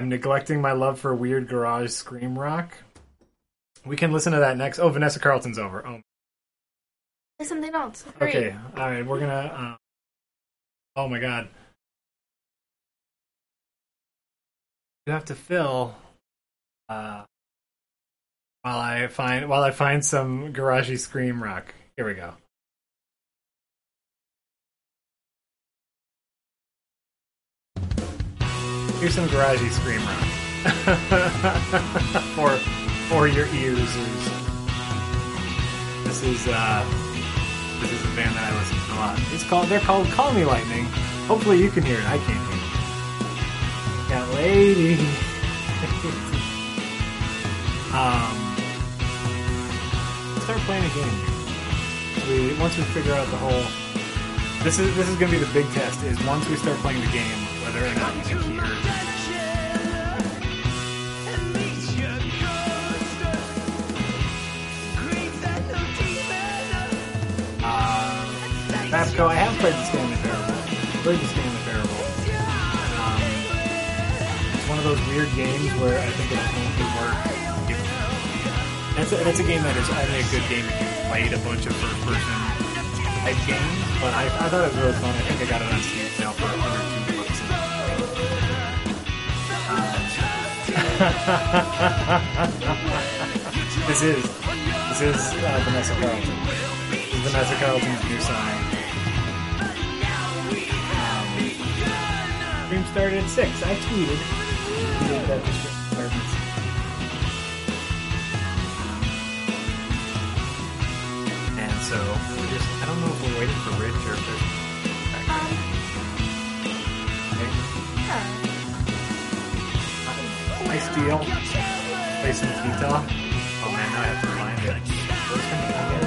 I'm neglecting my love for weird garage scream rock. We can listen to that next. Oh, Vanessa Carlton's over. Oh, something else. Hurry. okay. All right, we're gonna. Uh, oh my god. You have to fill. Uh, while I find while I find some garagey scream rock. Here we go. Here's some garagey scream rock for for your ears. This is uh, this is a band that I listen to a lot. It's called they're called Call Me Lightning. Hopefully you can hear it. I can't hear it. Got lady. um, start playing a game. We once we figure out the whole. This is this is gonna be the big test. Is once we start playing the game, whether or not you can hear. Babco, I have played the Stanley Parable. Played the Stanley Parable. Um, it's one of those weird games where I think it'll only work. If, that's a, that's a game that is only a good game if you played a bunch of first-person type games. But I, I thought it was really fun. I think I got it on Steam sale for under two bucks. this is this is uh, Vanessa Carlton. Vanessa Carlton's new song. Started at six. I tweeted. tweeted that the stream started at six. And so we're just I don't know if we're waiting for Rich or if there's background. Um, okay. Nice deal. Play some guitar. Oh man, now I have to find it.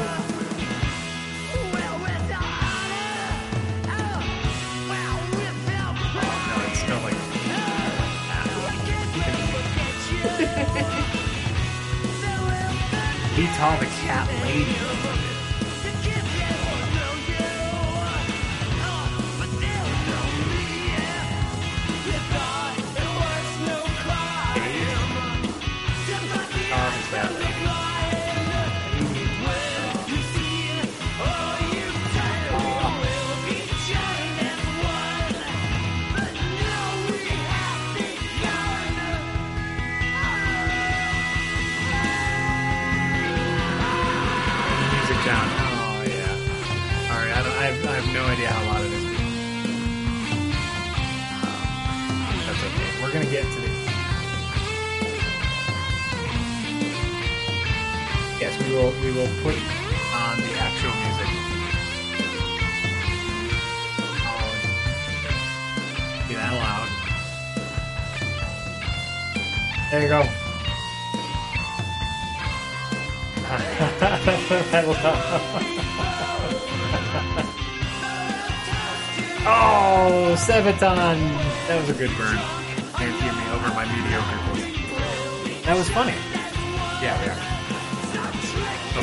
Guitar the cat lady. Will. We will put on the actual music. Oh, be that loud. There you go. oh, Sevaton! That was a good burn. Can't hear me over my mediocre voice. That was funny. Yeah, we So.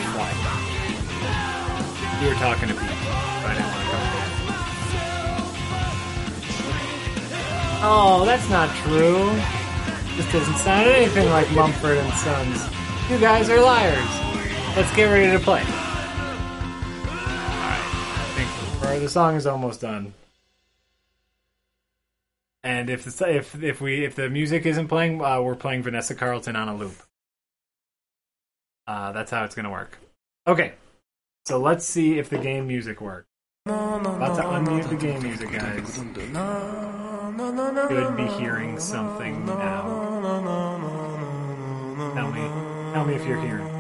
You were talking to people, I didn't want to go there. Oh, that's not true. This doesn't sound anything like Mumford and Sons. You guys are liars. Let's get ready to play. Alright, I think or the song is almost done. And if the, if if we if the music isn't playing, uh, we're playing Vanessa Carlton on a loop. Uh, that's how it's gonna work. Okay, so let's see if the game music works. About to unmute the game music, guys. Should be hearing something now. Tell me, tell me if you're hearing.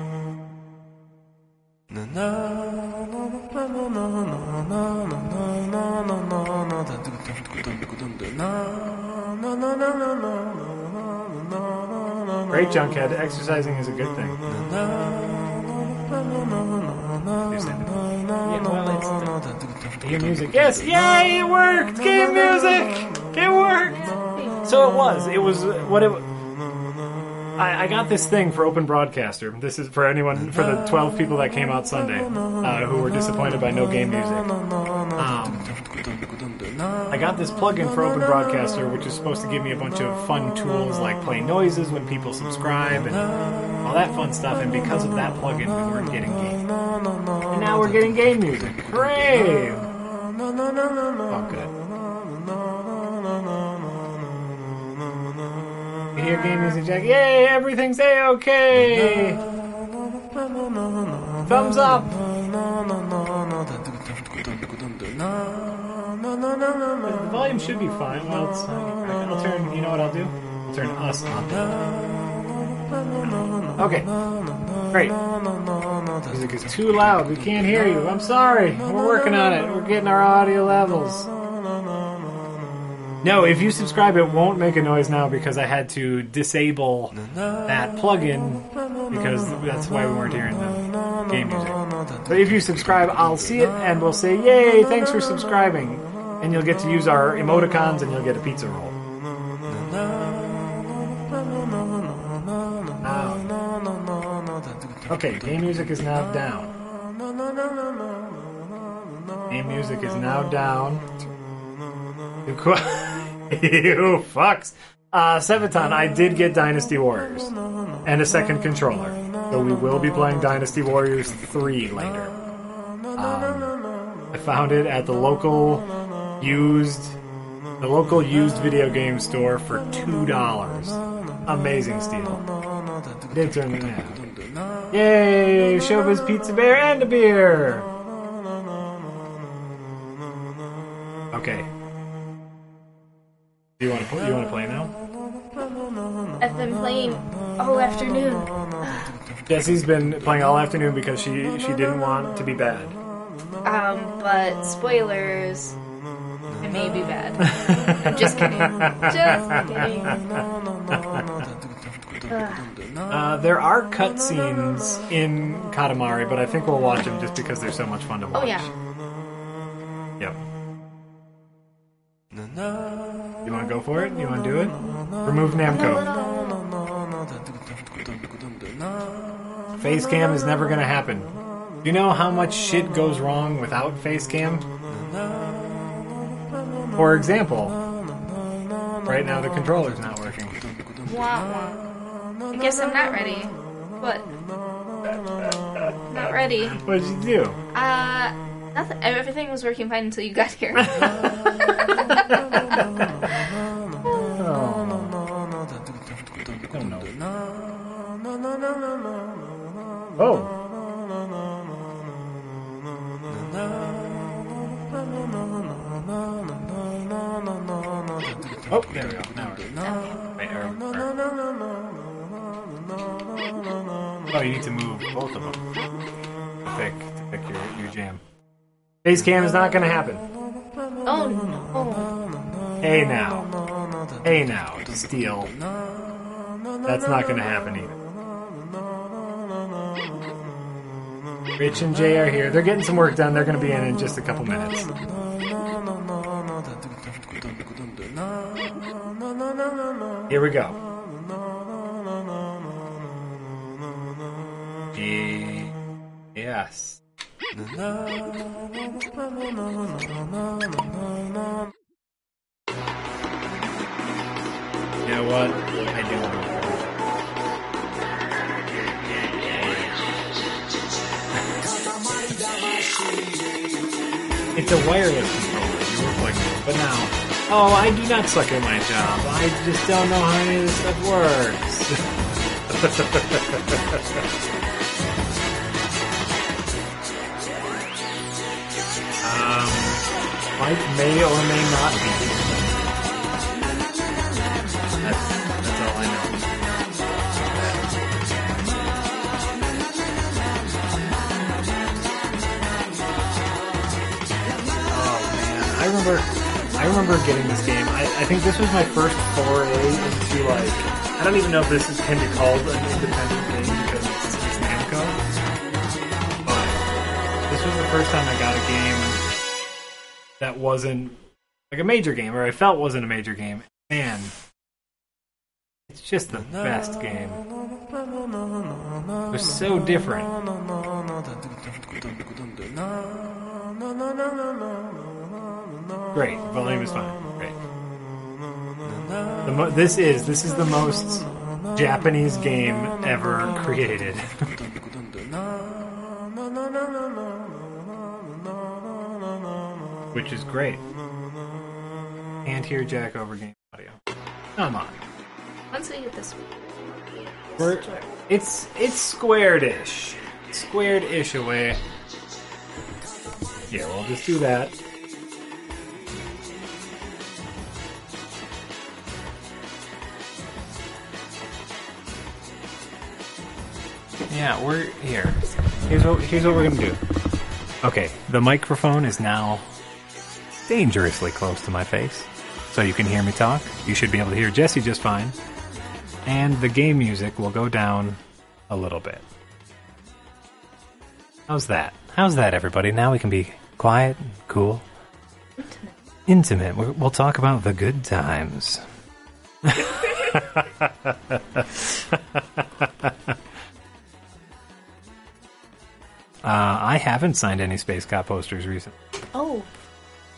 Great, Junkhead. Exercising is a good thing. Yeah, well, it's Game music. Yes, yay! It worked. Game music. It worked. So it was. It was what it. I, I got this thing for Open Broadcaster. This is for anyone for the twelve people that came out Sunday uh, who were disappointed by no game music. Um, I got this plugin for Open Broadcaster, which is supposed to give me a bunch of fun tools like play noises when people subscribe and all that fun stuff. And because of that plugin, we weren't getting game. And now we're getting game music. Hooray! Oh, good. Hear game music, Jack? Yay! Everything's a okay. Thumbs up. The volume should be fine. Well, it's, I'll turn. You know what I'll do? I'll turn us on. Okay. Great. Music is too loud. We can't hear you. I'm sorry. We're working on it. We're getting our audio levels. No, if you subscribe, it won't make a noise now because I had to disable that plugin because that's why we weren't hearing the game music. But if you subscribe, I'll see it and we'll say, "Yay! Thanks for subscribing!" And you'll get to use our emoticons and you'll get a pizza roll. Ah. Okay, game music is now down. Game music is now down. You, fucks. Uh, Sevaton, I did get Dynasty Warriors and a second controller. So we will be playing Dynasty Warriors 3 later. Um, I found it at the local used the local used video game store for two dollars. Amazing steal. Did turn it in. Yay! Showbiz Pizza Bear and a beer! Okay. Do you want to play, you want to play now? I've been playing all afternoon. Jessie's been playing all afternoon because she she didn't want to be bad. Um, but spoilers, it may be bad. I'm just kidding. Just kidding. Uh, there are cutscenes in Katamari, but I think we'll watch them just because they're so much fun to watch. Oh yeah. Yep. Want to go for it? You want to do it? Remove Namco. Face cam is never going to happen. You know how much shit goes wrong without face cam? For example, right now the controller's not working. Wah. I guess I'm not ready. What? Not ready. What did you do? Uh, nothing. Everything was working fine until you got here. Oh, oh. Oh. There we go. Now we're Wait, or- or- you need to move both of them to pick to pick your, your jam. Face cam is not going to happen. Oh no. Hey now. Hey now, steal. That's not to happen either. Rich and Jay are here. They're getting some work done. They're to be in in just a couple minutes. Here we go. Ye- Yes. Know what? I do want to. It's a wireless controller, you look like. But now, oh, I do not suck at my job. I just don't know how any of this stuff works. Mike may or may not be. Oh, That's, all I know. I remember, I remember getting this game. I, I think this was my first foray into like. I don't even know if this is, can be called an independent game because it's, it's Namco. But this was the first time I got a game that wasn't like a major game, or I felt wasn't a major game. Man, it's just the best game. It was so different. Great. Volume is fine. Great. Mo- this is this is the most Japanese game ever created. Which is great. And hear Jack over game audio. Come on. Once we get this week. We're, it's it's squared-ish. Squared-ish away. Yeah, we'll just do that. Yeah, we're here. Here's what here's what we're gonna do. Okay, the microphone is now dangerously close to my face, so you can hear me talk. You should be able to hear Jesse just fine, and the game music will go down a little bit. How's that? How's that, everybody? Now we can be quiet, and cool, Intimate. intimate. We're, we'll talk about the good times. Uh, I haven't signed any Space Cop posters recently. Oh,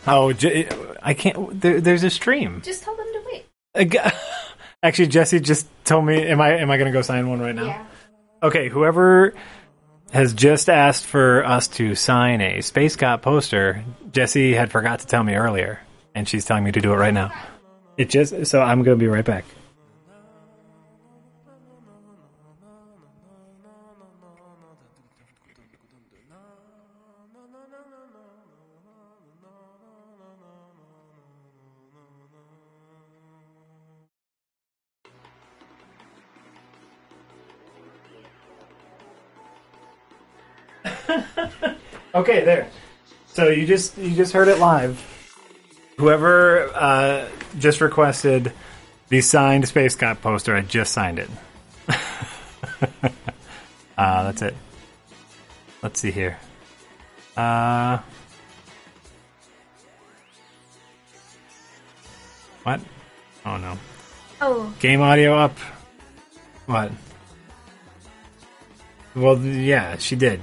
Oh, J- I can't. There, there's a stream. just tell them to wait. Actually, Jesse just told me. Am I? Am I going to go sign one right now? Yeah. Okay. Whoever has just asked for us to sign a Space Cop poster, Jesse had forgot to tell me earlier, and she's telling me to do it right now. It just. So I'm going to be right back. Okay, there. So you just you just heard it live. Whoever uh, just requested the signed Space Cop poster, I just signed it. uh, that's it. Let's see here. Uh, what? Oh no. Oh, Game audio up. What? Well, yeah, she did.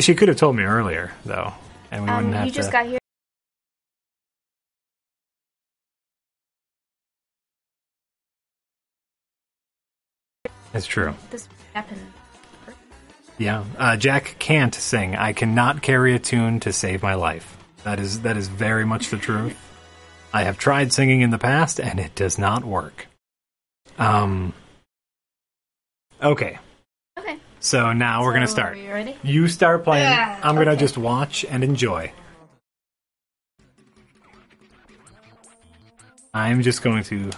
She could have told me earlier, though, and we um, wouldn't have you just to. got here. It's true. This happened. Yeah, uh, Jack can't sing. I cannot carry a tune to save my life. That is that is very much the truth. I have tried singing in the past, and it does not work. Um. Okay, Okay. So now we're gonna start. You ready? You start playing. I'm gonna just watch and enjoy. I'm just going to.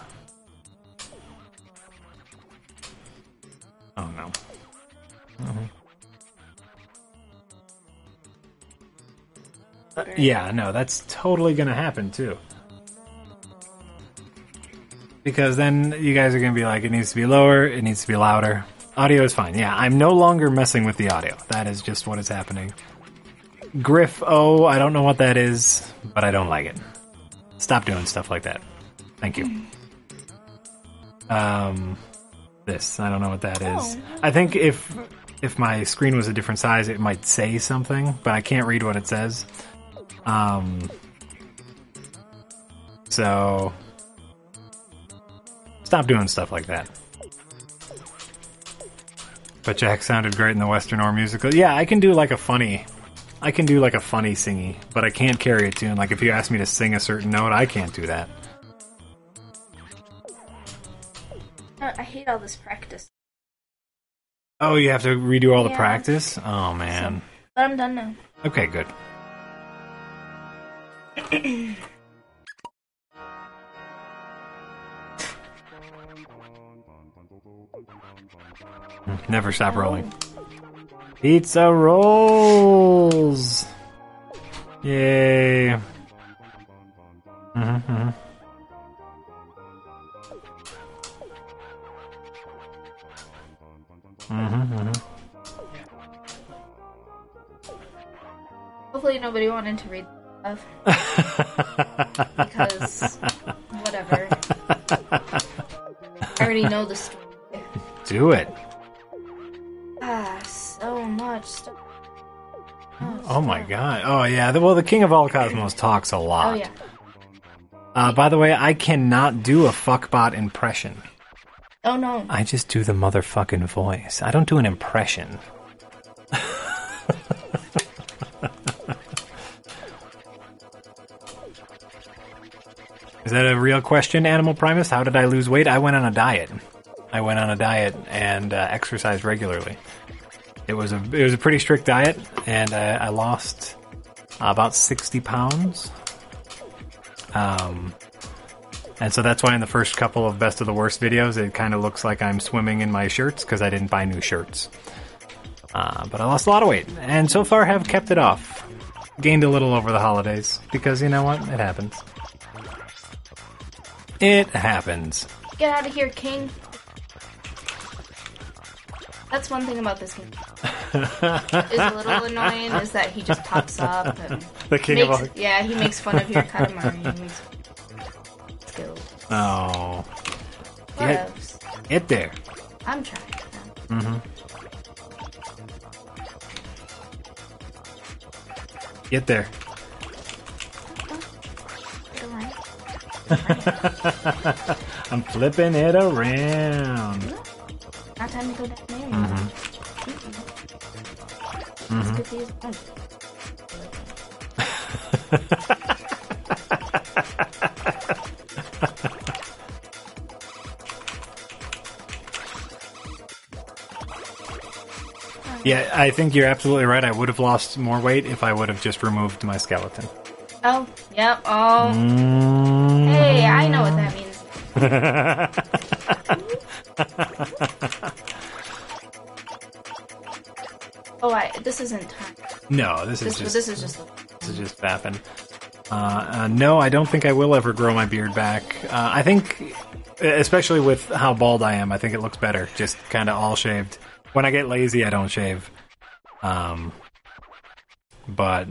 Oh no. Uh, yeah, no, that's totally gonna happen too. Because then you guys are gonna be like, it needs to be lower, it needs to be louder. Audio is fine. Yeah, I'm no longer messing with the audio. That is just what is happening. Griff, oh, I don't know what that is, but I don't like it. Stop doing stuff like that. Thank you. Um, this, I don't know what that is. Oh. I think if if my screen was a different size, it might say something, but I can't read what it says. Um, so stop doing stuff like that. But Jack sounded great in the Western or musical. Yeah, I can do like a funny, I can do like a funny singy, but I can't carry a tune. Like if you ask me to sing a certain note, I can't do that. Uh, I hate all this practice, Oh, you have to redo all the Yeah. practice. Oh man. but I'm done now. Okay, good. Never stop rolling. Pizza rolls! Yay. Mm-hmm. Mm-hmm. Hopefully, nobody wanted to read stuff because whatever. I already know the story. Do it. Ah, so much stuff. Oh my god. Oh yeah. Well, the King of All Cosmos talks a lot. Oh yeah. Uh, by the way, I cannot do a fuckbot impression. Oh no. I just do the motherfucking voice. I don't do an impression. Is that a real question, Animal Primus? How did I lose weight? I went on a diet. I went on a diet and uh, exercised regularly. It was a it was a pretty strict diet, and uh, I lost about sixty pounds. Um, and so that's why in the first couple of best of the worst videos, it kind of looks like I'm swimming in my shirts because I didn't buy new shirts. Uh, but I lost a lot of weight, and so far have kept it off. Gained a little over the holidays because you know what? It happens. It happens. Get out of here, King. That's one thing about this game. is a little annoying is that he just pops up and The king makes, of all. yeah, he makes fun of your Katamari. Makes skills. Oh, What else? get there. I'm trying. Mm-hmm. Get there. I'm flipping it around. Not time to go down there. Let's get these. Oh. Yeah, I think you're absolutely right. I would have lost more weight if I would have just removed my skeleton. Oh, yep. Oh, Mm. hey, I know what that means. Oh, I. This isn't time. No, this is This, just this is just. this is just fapping. Uh, uh, no, I don't think I will ever grow my beard back. Uh, I think, especially with how bald I am, I think it looks better just kind of all shaved. When I get lazy, I don't shave. Um, but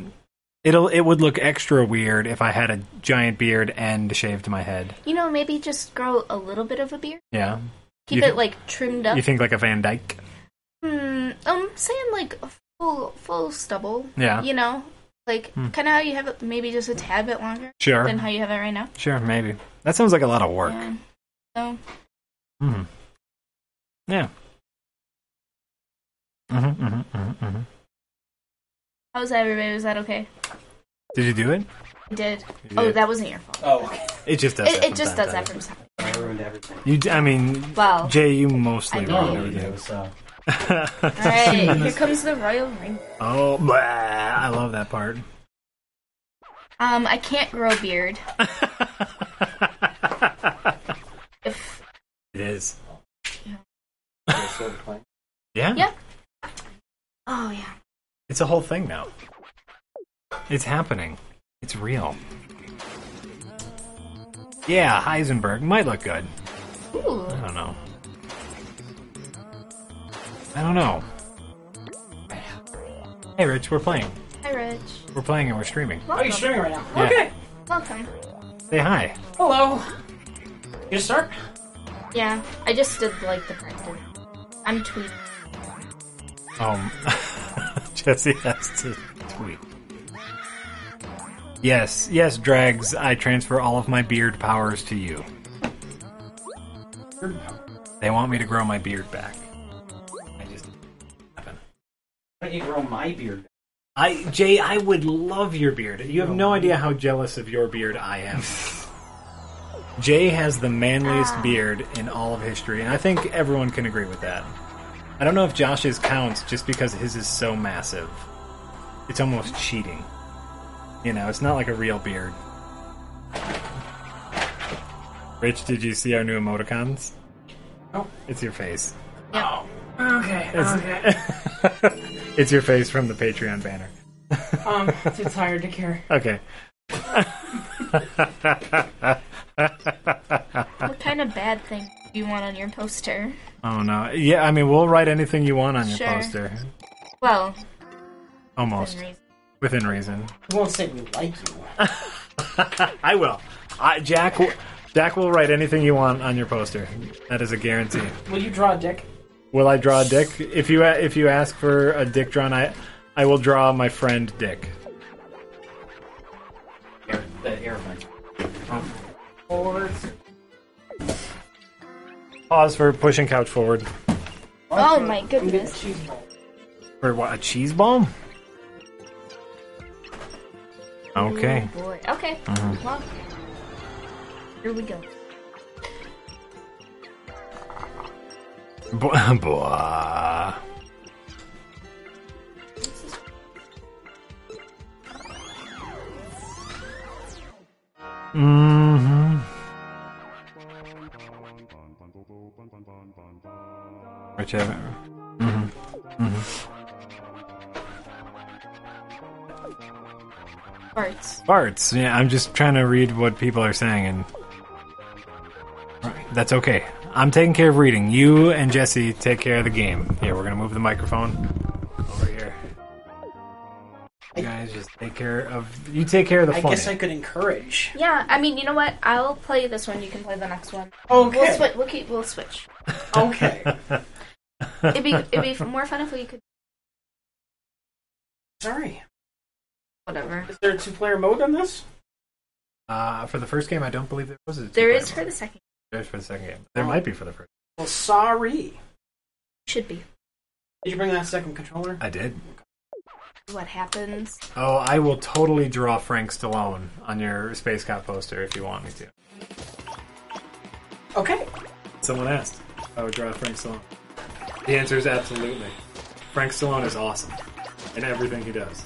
it'll it would look extra weird if I had a giant beard and shaved my head. You know, maybe just grow a little bit of a beard. Yeah, Keep You it like trimmed up. you think like a Van Dyke? Hmm. I'm saying like full full stubble. Yeah. Hmm. You know, like kind of how you have it, maybe just a tad bit longer Sure, than how you have it right now. sure, maybe. That sounds like a lot of work. Yeah. So hmm Yeah. Mm-hmm, mm-hmm, mm-hmm, mm-hmm. how's that, everybody? Was that okay? Did you do it? I did. You Oh, that wasn't your fault. Oh, okay. It just does. It, that it just from does time that to from time. I ruined everything. time. You, d- I mean, Well, Jay, you mostly I ruined know. Normally everything. do, so. All right, here comes the royal ring. Oh, blah, I love that part. Um, I can't grow a beard. If It is. Yeah, sort. Yeah. Yeah. oh yeah, It's a whole thing now. It's happening. It's real. Yeah, Heisenberg might look good. ooh, I don't know. I don't know. Hey, Rich, we're playing. hi Rich. We're playing and we're streaming. Oh, you're streaming right now. Yeah. Okay. Welcome. Say hi. Hello. You start? Yeah, I just did like the practice. I'm tweeting. Um, Jesse has to tweet. Yes, yes, Drags, I transfer all of my beard powers to you. They want me to grow my beard back. I just happen. Why don't you grow my beard? I Jay, I would love your beard. You have no idea how jealous of your beard I am. Jay has the manliest ah. beard in all of history, and I think everyone can agree with that. I don't know if Josh's counts just because his is so massive. It's almost cheating. You know, it's not like a real beard. Rich, did you see our new emoticons? No. It's your face. Yep. Okay. It's, it's your face from the Patreon banner. um, too tired to care. Okay. What kind of bad thing do you want on your poster? Oh no. Yeah, I mean, we'll write anything you want on your Sure. poster. Well, Almost. reason. Within reason. We won't say we like you. I will. I, Jack, will- Jack will write anything you want on your poster. That is a guarantee. Will you draw a dick? Will I draw a dick? If you if you ask for a dick drawn, I I will draw my friend Dick. Air, the airplane. Forwards. Pause for pushing couch forward. Oh my goodness. For what? A cheese bomb? Okay. Oh boy. Okay. Uh-huh. Well, here we go. Bo- Boah. Mm-hmm. Whichever. Parts. Farts. Yeah, I'm just trying to read what people are saying, and that's okay. I'm taking care of reading. You and Jesse take care of the game. Here, we're gonna move the microphone over here. You guys just take care of. You take care of the I funny. guess I could encourage. Yeah, I mean, you know what? I'll play this one. You can play the next one. Okay. We'll switch. We'll keep. We'll switch. Okay. It'd be it'd be more fun if we could. Sorry. Whatever. Is there a two-player mode on this? Uh, for the first game, I don't believe there was a. There two-player is for mode. the second. There's for the second game. There Oh. might be for the first. Well, sorry. Should be. Did you bring that second controller? I did. What happens? Oh, I will totally draw Frank Stallone on your Space Cop poster if you want me to. Okay. Someone asked. if I would draw Frank Stallone. The answer is absolutely. Frank Stallone is awesome in everything he does.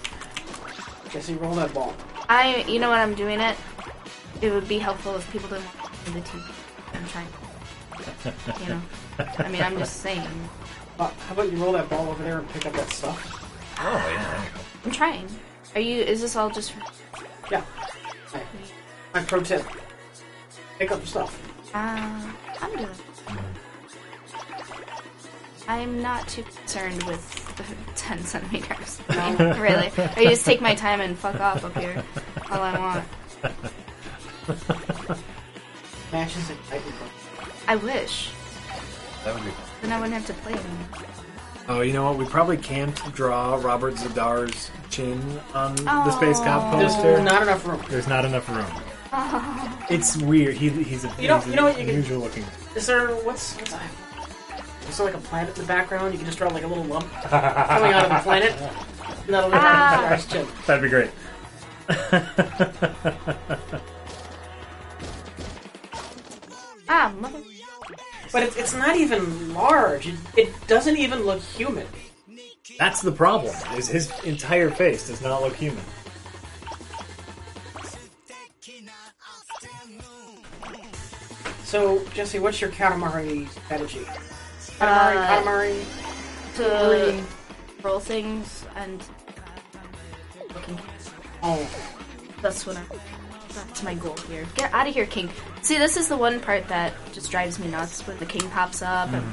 Guess you roll that ball. I. You know what? I'm doing it. It would be helpful if people didn't want to see the TV. I'm trying. You know. I mean, I'm just saying. Uh, how about you roll that ball over there and pick up that stuff? Oh yeah. I'm trying. Are you? Is this all just? For, Yeah. Hey, My pro tip. Pick up the stuff. uh, I'm doing. I'm not too concerned with the 10 centimeters. I mean, really. I just take my time and fuck off up here all I want. Matches it. I I wish. That would be fun. Then I wouldn't have to play anymore. Oh, you know what? We probably can't draw Robert Z'Dar's chin on the Space Cop Oh. poster. There's not enough room. There's not enough room. Oh. It's weird. He, he's a You know- he's you know what you can- unusual looking. Is there what's what's I? Is there like a planet in the background? You can just draw like a little lump coming out of the planet. And that'll be Ah. nice chin. That'd be great. Ah, mother. But it's, it's not even large. It, it doesn't even look human. That's the problem. Is his entire face does not look human. So Jesse, what's your Katamari strategy? Katamari, Uh, Katamari. To roll things and. looking. Oh, That's what I'm. That's my goal here. Get out of here, King. See, this is the one part that just drives me nuts when the King pops up. And,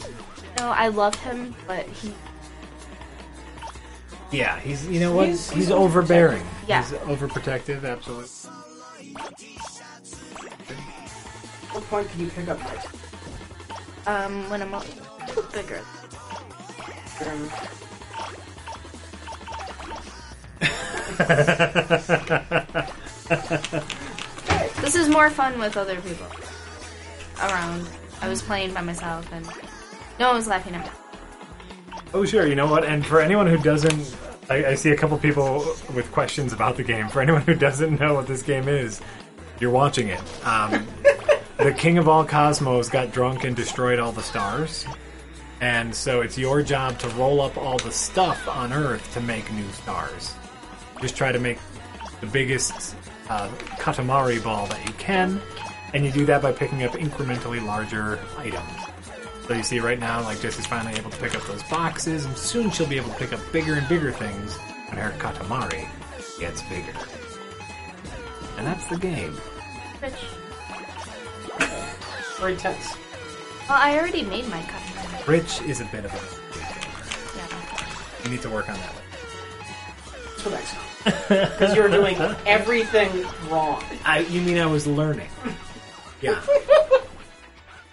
you know, I love him, but he. Yeah, he's you know what? He's- He's, he's overbearing. Yeah. He's overprotective, absolutely. what point can you pick up Mike? Um, when I'm bigger. Um, This is more fun with other people around. I was playing by myself, and no one was laughing at me. Oh sure, you know what? And for anyone who doesn't I, I see a couple people with questions about the game. For anyone who doesn't know what this game is, you're watching it. Um, the king of all cosmos got drunk and destroyed all the stars. And so it's your job to roll up all the stuff on Earth to make new stars. Just try to make the biggest uh, Katamari ball that you can, and you do that by picking up incrementally larger items. So you see right now, like Jesse's finally able to pick up those boxes, and soon she'll be able to pick up bigger and bigger things when her Katamari gets bigger. And that's the game. Rich. Very tense. Well, I already made my cut. Rich is a bit of a. Yeah. You need to work on that. That's what I saw. Because you were doing everything wrong. I, you mean I was learning? Yeah.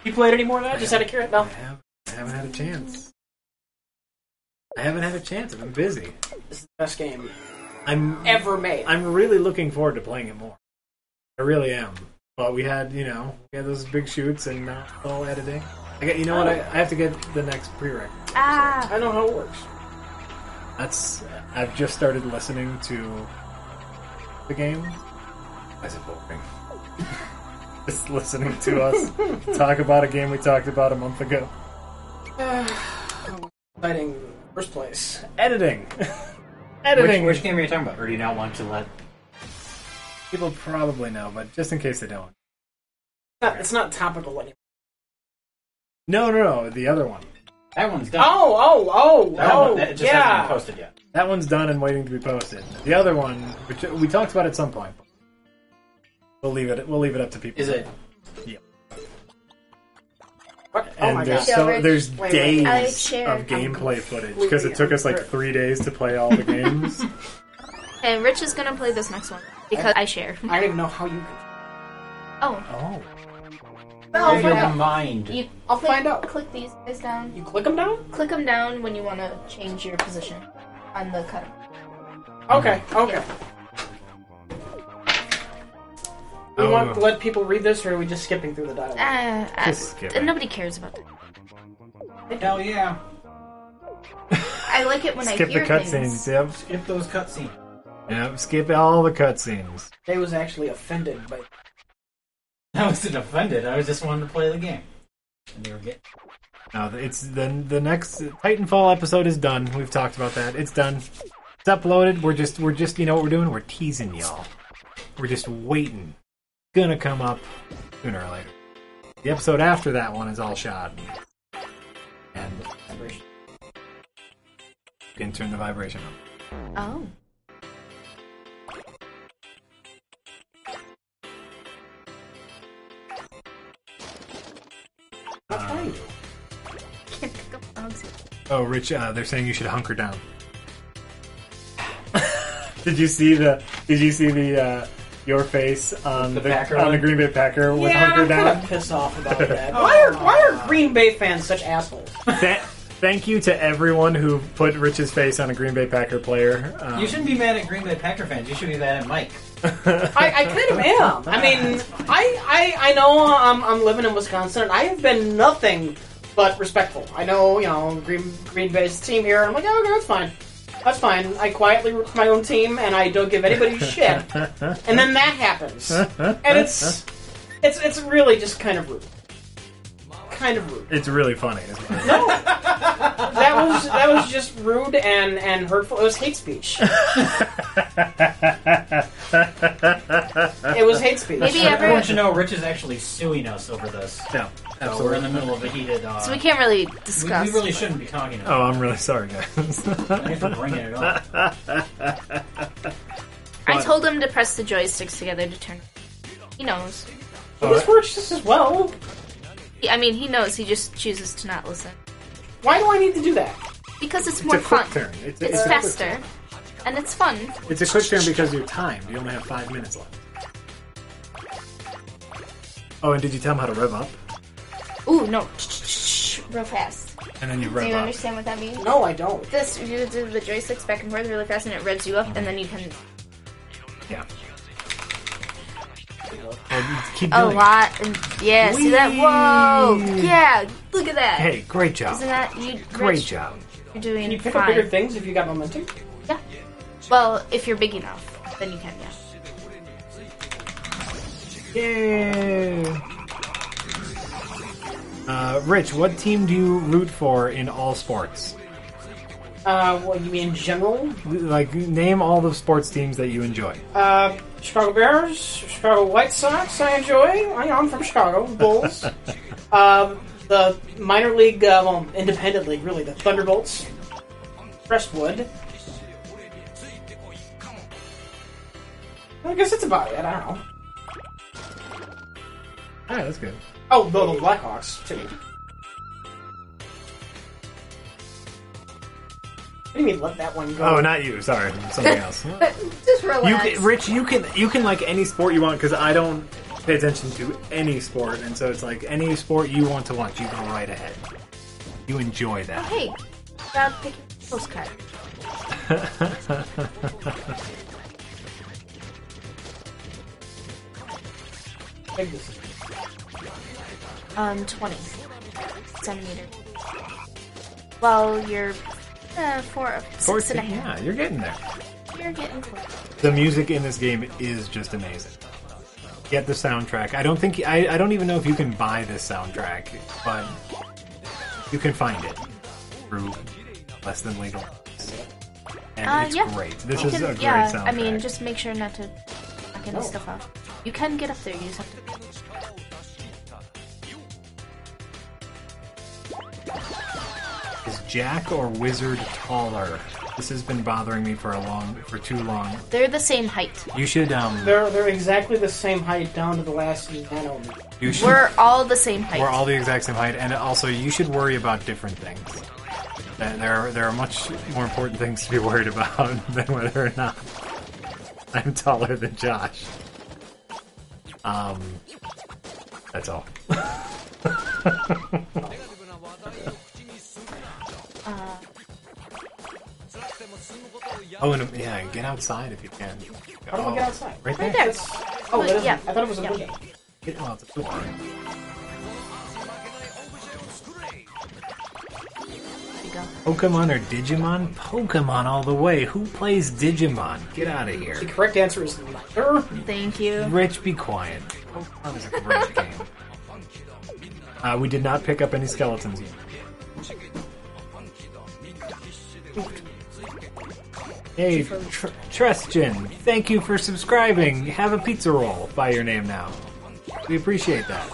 You played any more of that? Just out of curiosity? No. I, have, I haven't had a chance. I haven't had a chance. I've been busy. This is the best game I'm ever made. I'm really looking forward to playing it more. I really am. But we had you know we had those big shoots and now it's all editing. I get you know what I, I have to get the next prereq. Ah, I know how it works. That's I've just started listening to the game. As it boring. just listening to us talk about a game we talked about a month ago. Fighting first place. Editing. Which, Editing. which game are you talking about? Or do you not want to let? People probably know, but just in case they don't. Not- It's not topical anymore. No, no, no. The other one. That one's done. Oh, oh, oh, that oh, one, that just hasn't yeah. been posted yet. That one's done and waiting to be posted. The other one, which we talked about at some point. We'll leave it. We'll leave it up to people. Is it? What? Oh And my there's god. so Rich. there's Wait, wait. days I share. of gameplay footage because it took us like three days to play all the games. And Rich is gonna play this next one because I share. I don't even know how you can. Oh, oh, I'll Maybe find your out. mind. you. I'll click, find out. Click these guys down. You click them down? Click them down when you want to change your position on the cut. Okay, okay. We Oh. want to let people read this, or are we just skipping through the dialogue? Uh, uh, Just skip it. nobody cares about that. Hell yeah! I like it when I skip I the hear cutscenes. things. Yep, Skip those cutscenes. Yep. Skip all the cutscenes. Jay was actually offended by. I wasn't offended. I was just wanting to play the game. And they were getting. No, it's the the next Titanfall episode is done. We've talked about that. It's done. It's uploaded. We're just we're just you know what we're doing. We're teasing y'all. We're just waiting. Gonna come up sooner or later. The episode after that one is all shot. And vibration. you can turn the vibration up. Oh. That's. Can't pick up dogs. Oh, Rich, uh, they're saying you should hunker down. did you see the? Did you see the? Uh, your face on The the, Packer on the? Green Bay Packer with Yeah, hunker I'm down. kinda pissed off about that. why are why are Green Bay fans such assholes? Th- thank you to everyone who put Rich's face on a Green Bay Packer player. Um, You shouldn't be mad at Green Bay Packer fans. You should be mad at Mike. I, I kind of am. I mean, I, I I know I'm, I'm living in Wisconsin, and I have been nothing but respectful. I know, you know, Green Green Bay's team here, and I'm like, oh, okay, that's fine. That's fine. I quietly root for my own team, and I don't give anybody shit. And then that happens, and it's it's it's really just kind of rude. Kind of rude. It's really funny. Isn't it? No, that was that was just rude and and hurtful. It was hate speech. it was hate speech. Maybe I everyone. want you to know Rich is actually suing us over this. no, So we're in the middle of a heated. Uh, So we can't really we, discuss. we really shouldn't be talking about Oh, I'm really sorry, guys. Thanks for bringing it up. I told him to press the joysticks together to turn. He knows. this works just as well. He, I mean, he knows. He just chooses to not listen Why do I need to do that? because it's it's more a quick fun. turn. It's, a- It's it's a quick faster, turn. and it's fun. It's a quick turn because you're timed. You only have five minutes left. Oh, and did you tell him how to rev up? Ooh, no, real fast. And then you Do rev you up. understand what that means? No, I don't. This you do the joysticks back and forth really fast, and it revs you up, and then you can Yeah. Well, you keep a doing it. lot. And yeah, see that? Whoa! Yeah, look at that. Hey, great job. Isn't that you? Great Rich, job. You're doing Can you pick up bigger things if you got momentum? Yeah. Well, if you're big enough, then you can. Yeah. Yay! Uh, Rich, what team do you root for in all sports? Uh, what you mean in general? Like, name all the sports teams that you enjoy. Uh, Chicago Bears, Chicago White Sox. I enjoy. I, I'm from Chicago. Bulls. uh, the minor league, uh, well, independent league, really. The Thunderbolts, Crestwood. I guess that's about it. I don't know. Alright, that's good. Oh, the, the Blackhawks too. What do you mean? Let that one go? Oh, not you. Sorry, something else. Just You relax. can, Rich, you can you can like any sport you want because I don't pay attention to any sport, and so it's like any sport you want to watch, you go right ahead. You enjoy that. Hey, stop picking postcard. this. Um, 20 centimeter. Well, you're uh, four, six and a half. yeah, you're getting there. You're getting close. The music in this game is just amazing. Get the soundtrack. I don't think I, I don't even know if you can buy this soundtrack, but you can find it through less than legal. And Uh, it's yeah. great. This You is can- a great yeah, soundtrack. I mean, just make sure not to knock any No. stuff out. You can get up there. You just have to. Is Jack or Wizard taller? This has been bothering me for a long for too long. They're the same height. You should um They're they're exactly the same height down to the last nanometer. you should We're all the same height. We're all the exact same height, and also you should worry about different things. There, there are, there are much more important things to be worried about than whether or not I'm taller than Josh. Um, that's all. oh, and yeah, get outside if you can. How do we get outside? Right Right there. there. Oh, that is, Yeah. I thought it was a Yeah. window. Get out the door. There you go. Pokemon or Digimon? Pokemon all the way. Who plays Digimon? Get out of here. The correct answer is neither. Thank you. Rich, be quiet. Pokemon is a great game. Uh, we did not pick up any skeletons yet. Hey, Tr- thank you for subscribing. Have a pizza roll by your name now. We appreciate that.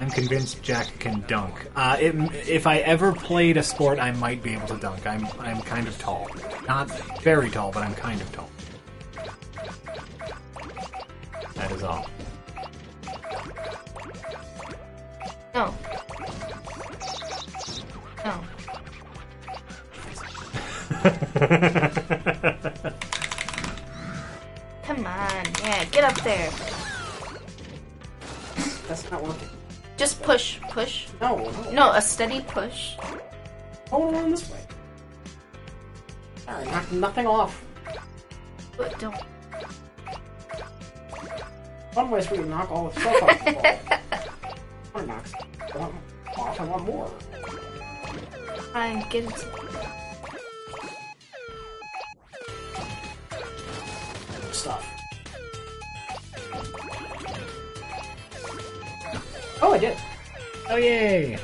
I'm convinced Jack can dunk. Uh, it, if I ever played a sport, I might be able to dunk. I'm I'm kind of tall, not very tall, but I'm kind of tall. That is all. No. No. Come on. Yeah, get up there. That's not working. Just push, push. No, no. No, a steady push. Hold on this way. Sorry, knock nothing off. But don't. One way is for you to knock all the stuff off the. I want to knock stuff off. I want more. Fine, get it. Oh, I did. Oh yay!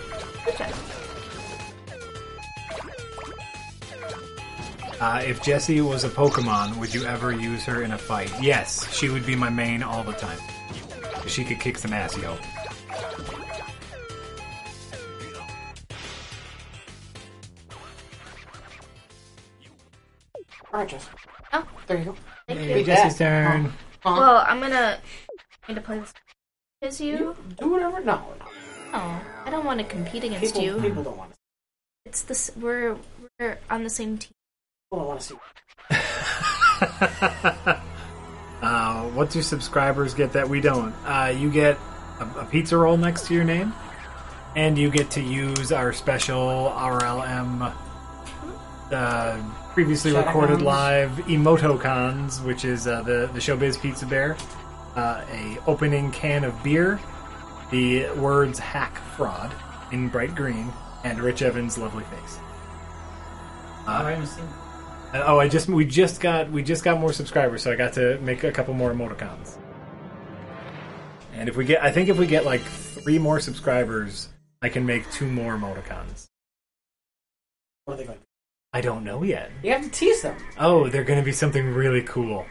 Uh, if Jessie was a Pokemon, would you ever use her in a fight? Yes, she would be my main all the time. She could kick some ass, yo. Alright, Jess. Oh, There you go. thank Hey, you. Jessie's turn. Huh? Well, I'm gonna try to play this. Is you? Do whatever. No, no. No, I don't want to compete against People, you. people don't want to. It's this. We're we're on the same team. People don't want to see. Uh, what do subscribers get that we don't? Uh, you get a, a pizza roll next to your name, and you get to use our special RLM uh, previously Shadowcons. recorded live Emotocons, which is uh, the the Showbiz Pizza Bear, uh, a opening can of beer, the words "hack fraud" in bright green, and Rich Evans' lovely face. I haven't seen. And, oh, I just we just got we just got more subscribers, so I got to make a couple more emoticons. And if we get, I think if we get like three more subscribers, I can make two more emoticons. What are they going to I don't know yet. You have to tease them. Oh, they're going to be something really cool.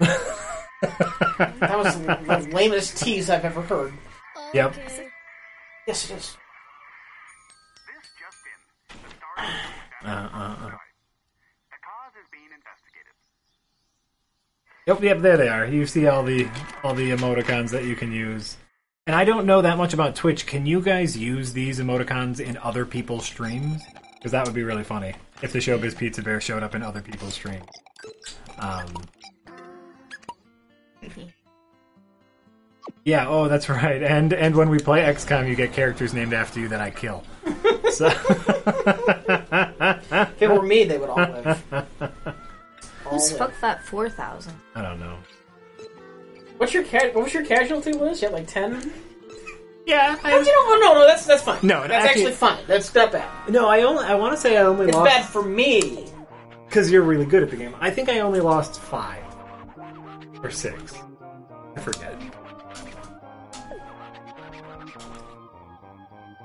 That was the the lamest tease I've ever heard. Yep. Yes, it is. Uh, uh, uh. Yep, yep, there they are. You see all the all the emoticons that you can use. And I don't know that much about Twitch. Can you guys use these emoticons in other people's streams? Because that would be really funny if the Showbiz Pizza Bear showed up in other people's streams. Um, yeah, oh, that's right. And and when we play XCOM, you get characters named after you that I kill. So If it were me, they would all live. All Who's live. fuck that four thousand? I don't know. What's your ca- what was your casualty list? You had like ten. Yeah, Oh, you know, oh, no, no, that's that's fine. No, that's actually- actually, fine. That's not bad. No, I only. I want to say I only It's lost bad for me. because you're really good at the game. I think I only lost five or six. I forget.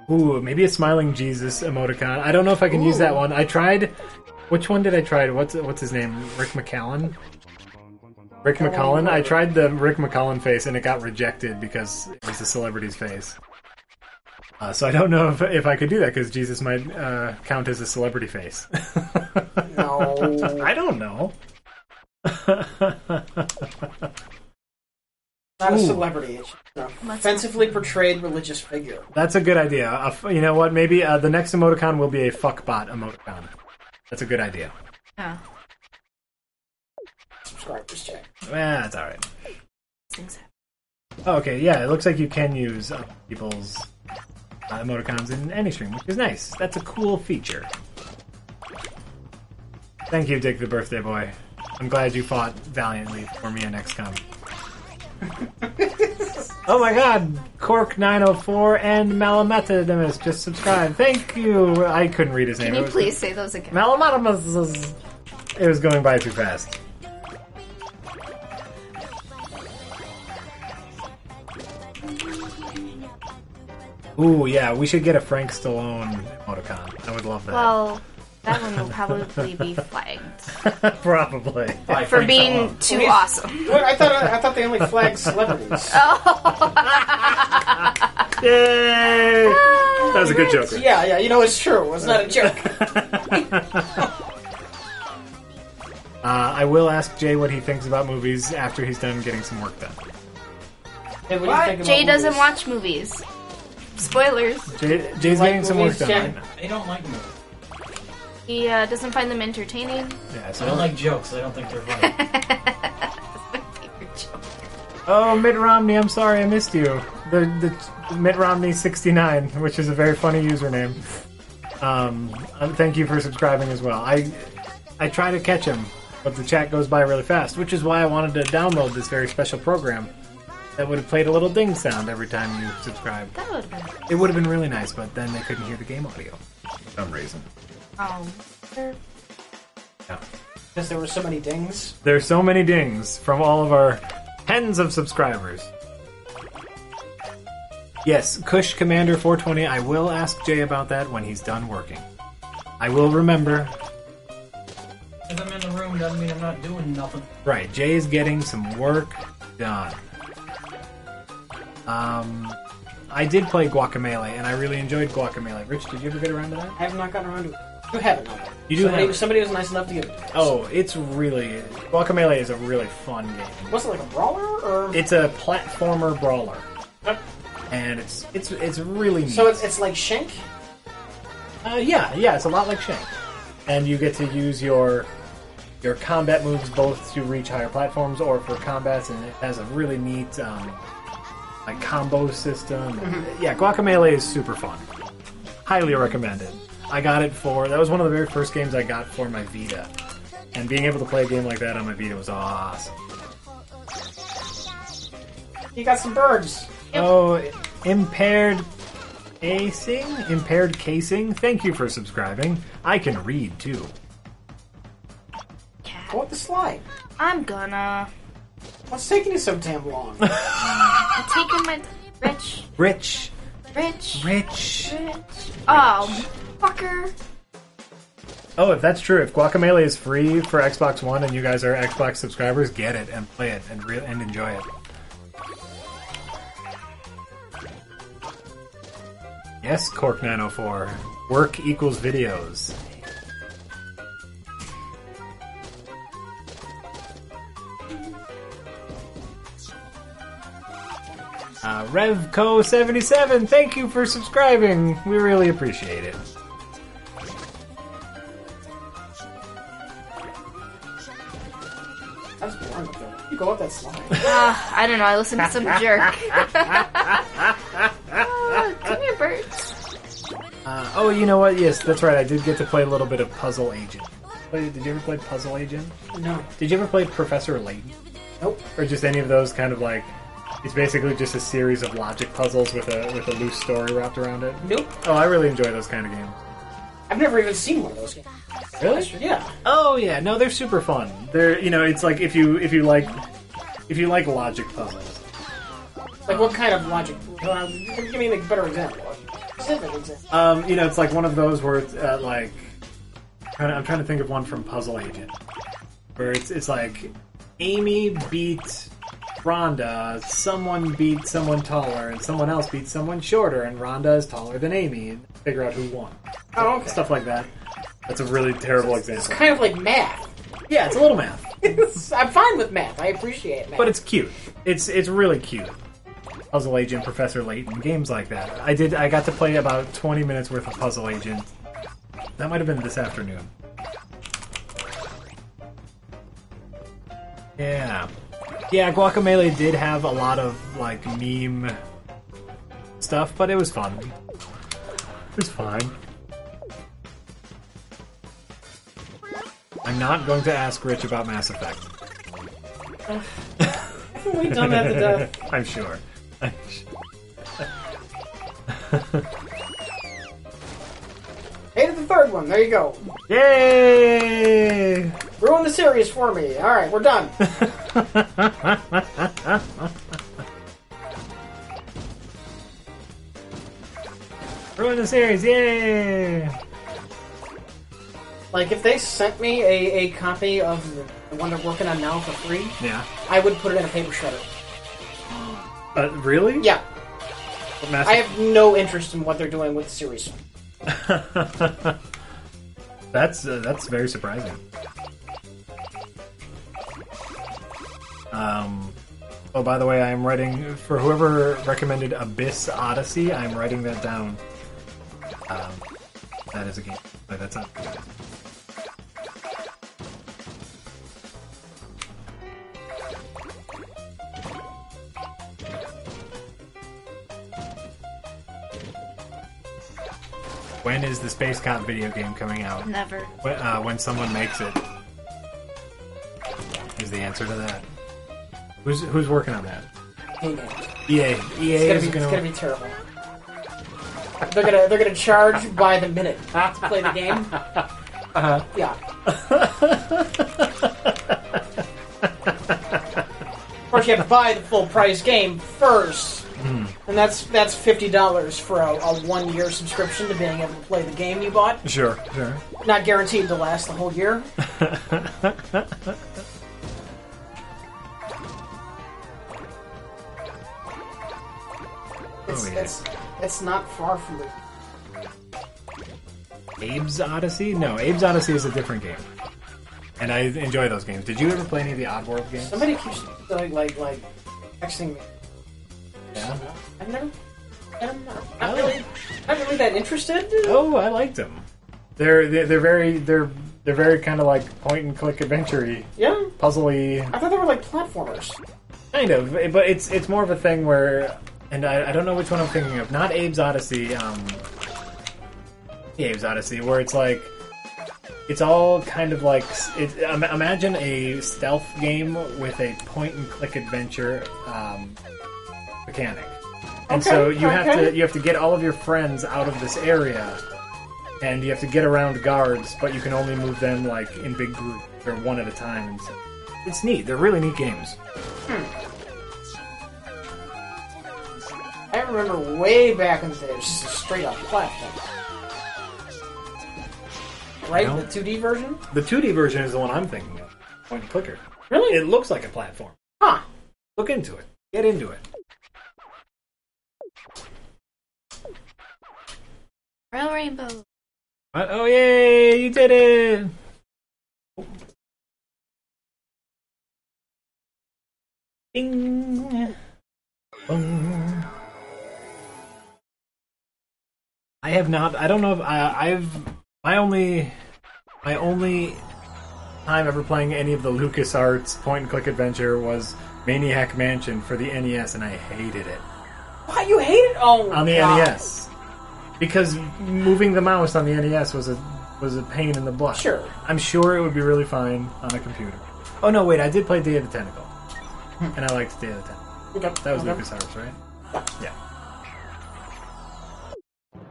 Ooh, maybe a smiling Jesus emoticon. I don't know if I can use that one. I tried. Which one did I try? What's what's his name? Rick McCallum. Rick McCallum. I tried the Rick McCallum face and it got rejected because it was a celebrity's face. Uh, so I don't know if, if I could do that because Jesus might uh, count as a celebrity face. No. I don't know. Not a celebrity. It's no. Let's- offensively portrayed religious figure. That's a good idea. A f- you know what? Maybe uh, the next emoticon will be a fuckbot emoticon. That's a good idea. Yeah. Subscribers check. Eh, that's all right. Things happen. Oh, okay, yeah, it looks like you can use other people's uh, emoticons in any stream, which is nice. That's a cool feature. Thank you, Dick the Birthday Boy. I'm glad you fought valiantly for me in XCOM. oh my god, Cork904 and Malametademus just subscribed. Thank you. I couldn't read his name. Can you was- please say those again? Malametademus. It was going by too fast. Ooh, yeah, we should get a Frank Stallone emoticon. I would love that. Well, that one will probably be flagged Probably. By for being Stallone. too Well, he's- awesome. Well, I thought I thought they only flagged celebrities. Yay! That was a good joke. right? Yeah, yeah, you know it's true. It's not a joke. Uh, I will ask Jay what he thinks about movies after he's done getting some work done. Hey, what do you What? think about Jay doesn't movies? watch movies. Spoilers. Jay, Jay's like getting some work movies, done Jay? right now. I don't like movies. He uh, doesn't find them entertaining. Yeah, I don't like jokes. I don't think they're funny. That's my favorite joke. Oh, Mitt Romney, I'm sorry I missed you. The the Mitt Romney 69, which is a very funny username. Um, um, thank you for subscribing as well. I I try to catch him, but the chat goes by really fast, which is why I wanted to download this very special program that would have played a little ding sound every time you subscribed. That would have been. It would have been really nice, but then they couldn't hear the game audio for some reason. Um, there- Yeah. Because there were so many dings. There's so many dings from all of our tens of subscribers. Yes, Kush Commander 420. I will ask Jay about that when he's done working. I will remember. If I'm in the room, doesn't mean I'm not doing nothing. Right, Jay is getting some work done. Um, I did play Guacamelee, and I really enjoyed Guacamelee. Rich, did you ever get around to that? I have not gotten around to it. You have it. You do somebody, have it. somebody was nice enough to give it. to us. Oh, it's really Guacamelee is a really fun game. Was it like a brawler or? It's a platformer brawler, Yep. and it's it's it's really neat. So it's, it's like Shank. Uh, yeah, yeah, it's a lot like Shank, and you get to use your your combat moves both to reach higher platforms or for combats, and it has a really neat um, like combo system. Yeah, Guacamelee is super fun. Highly recommended. I got it for that was one of the very first games I got for my Vita, and being able to play a game like that on my Vita was awesome. You got some birds. Oh, impaired casing, impaired casing. Thank you for subscribing. I can read too. Go up the slide. I'm gonna. What's taking you so damn long? I'm taking my. Rich. Rich, Rich. rich. Rich. Oh, Oh, if that's true, if Guacamelee is free for Xbox One and you guys are Xbox subscribers, get it and play it and re- and enjoy it. Yes, Cork 904. Work equals videos. Uh, Revco77, thank you for subscribing. We really appreciate it. Go up that slide. Uh, I don't know. I listened to some jerk. Ah, come here, birds. Uh, oh, you know what? Yes, that's right. I did get to play a little bit of Puzzle Agent. Did you ever play Puzzle Agent? No. Did you ever play Professor Layton? Nope. or just any of those kind of like. It's basically just a series of logic puzzles with a with a loose story wrapped around it. Nope. Oh, I really enjoy those kind of games. I've never even seen one of those games. Really? Yeah. Oh yeah, no, they're super fun. They're you know, it's like if you if you like if you like logic puzzles. Like what kind of logic? Uh, give me a better example. Specific example. Um, you know, it's like one of those where it's uh, like trying to, I'm trying to think of one from Puzzle Agent, where it's it's like Amy beat Rhonda, someone beat someone taller, and someone else beat someone shorter, and Rhonda is taller than Amy, and figure out who won. Oh, okay. Stuff like that. That's a really terrible It's example. kind of like math. Yeah, it's a little math, I'm fine with math. I appreciate math. but it's cute. It's it's really cute. Puzzle Agent, Professor Layton, games like that. I did. I got to play about 20 minutes worth of Puzzle Agent. That might have been this afternoon. Yeah, yeah. Guacamelee did have a lot of like meme stuff, but it was fun. It was fine. I'm not going to ask Rich about Mass Effect. We've done that to death. I'm sure. I'm sure. Hated the third one. There you go. Yay! Ruin the series for me. All right, we're done. Ruin the series! Yay! like if they sent me a, a copy of the one they're working on now for free, Yeah. I would put it in a paper shredder. Uh, really? Yeah, Mass- I have no interest in what they're doing with the series. that's uh, that's very surprising. Um. Oh, by the way, I'm writing for whoever recommended Abyss Odyssey. I'm writing that down. Um, that is a game. But that's not. When is the Space Cop video game coming out? Never. When, uh, when someone makes it, is the answer to that. Who's who's working on that? Hey, man. EA. EA It's gonna, is be, gonna. it's gonna be terrible. They're gonna they're gonna charge by the minute to play the game. Uh-huh. Yeah. of course, you have to buy the full price game first. And that's that's fifty dollars for a, a one year subscription to being able to play the game you bought. Sure, sure. Not guaranteed to last the whole year. It's, Oh, yeah. it's, it's not far from the Abe's Oddysee? No, Abe's Oddysee is a different game, and I enjoy those games. Did you ever play any of the Oddworld games? Somebody keeps like like like texting me. I've never. I'm not, not really, not really that interested. Oh, I liked them. They're they're, they're very they're they're very kind of like point and click adventure-y, Yeah, puzzly I thought they were like platformers. Kind of, but it's it's more of a thing where, and I, I don't know which one I'm thinking of. Not Abe's Oddysee, um, Abe's Oddysee, where it's like, it's all kind of like it. im- Imagine a stealth game with a point and click adventure um, mechanic, and so Okay, you have to you have to get all of your friends out of this area, and you have to get around guards, but you can only move them like in big groups or one at a time. So it's neat. They're really neat games. Hmm. I remember way back in the day, it was just a straight up platform. Right, No. the 2D version. The 2D version is the one I'm thinking of. Point and clicker. Really? It looks like a platform. Huh? Look into it. Get into it. Royal Rainbow. What? Oh, yay! You did it! Ding! Boom. I have not. I don't know if I, I've. My only. My only time ever playing any of the LucasArts point and click adventure was Maniac Mansion for the NES, and I hated it Why you hate it? Oh, on the God. NES because moving the mouse on the NES was a was a pain in the butt. Sure. I'm sure it would be really fine on a computer. Oh no, wait, I did play Day of the Tentacle. Hmm. and I liked Day of the Tentacle. Okay. That was okay. LucasArts, right? Yeah.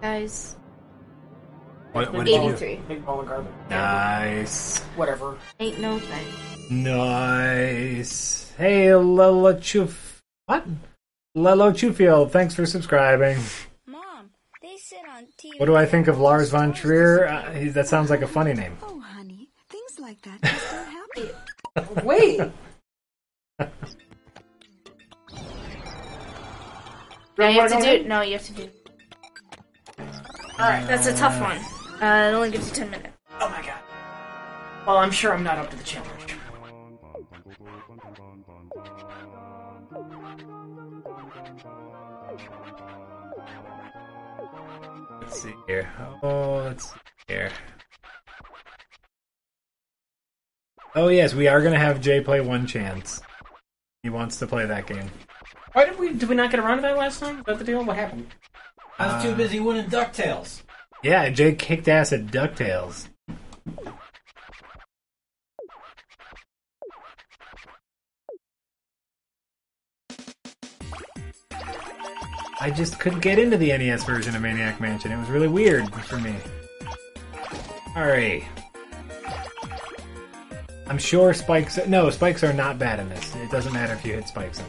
Guys, What, what did you do? 83. Big ball of garbage. Nice. Whatever. Ain't no thing. Nice. Hey, Lelo Chuf. What? Lelo Chufield, thanks for subscribing. Mom, they sit on TV. What do I think of Lars von Trier? Uh, he, that sounds like a funny name. Oh, honey, things like that just don't happen. Wait. No, you have to do it. No, you have to do it. Alright, that's a tough one. Uh, it only gives you 10 minutes. Oh my god. Well, I'm sure I'm not up to the challenge. Let's see here. Oh, let's see here. Oh yes, we are gonna have Jay play one chance. He wants to play that game. Why did we did we not get around to that last time? Is that the deal? What happened? I was too uh, busy winning DuckTales. Yeah, Jay kicked ass at Ducktales. I just couldn't get into the NES version of Maniac Mansion. It was really weird for me. Alright. I'm sure spikes. No, spikes are not bad in this. It doesn't matter if you hit spikes.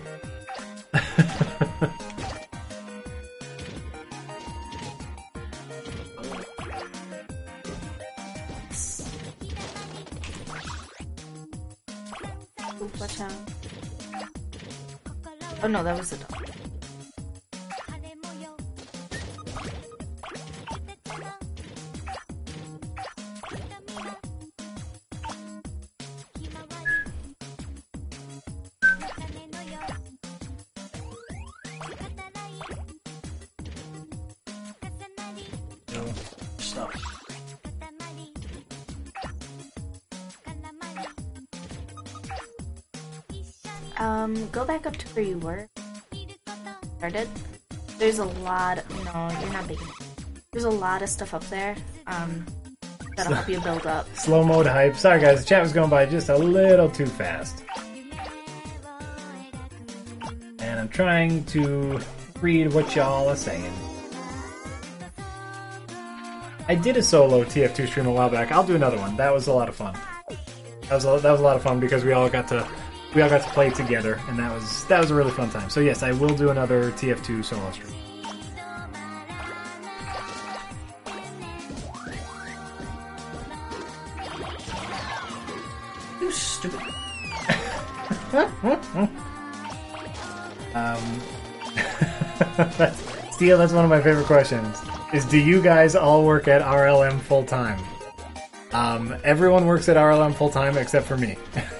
Oh no, that was the dog. Where you were. Started. There's a lot. no, you're not big. There's a lot of stuff up there. Um, that'll help you build up. Slow mode hype. Sorry guys, the chat was going by just a little too fast. And I'm trying to read what y'all are saying. I did a solo TF2 stream a while back. I'll do another one. That was a lot of fun. That was a, that was a lot of fun because we all got to we all got to play together, and that was that was a really fun time. So yes, I will do another TF2 solo stream. You stupid. Um, that's, Steel, that's one of my favorite questions. Is do you guys all work at RLM full time? Um, everyone works at RLM full time except for me.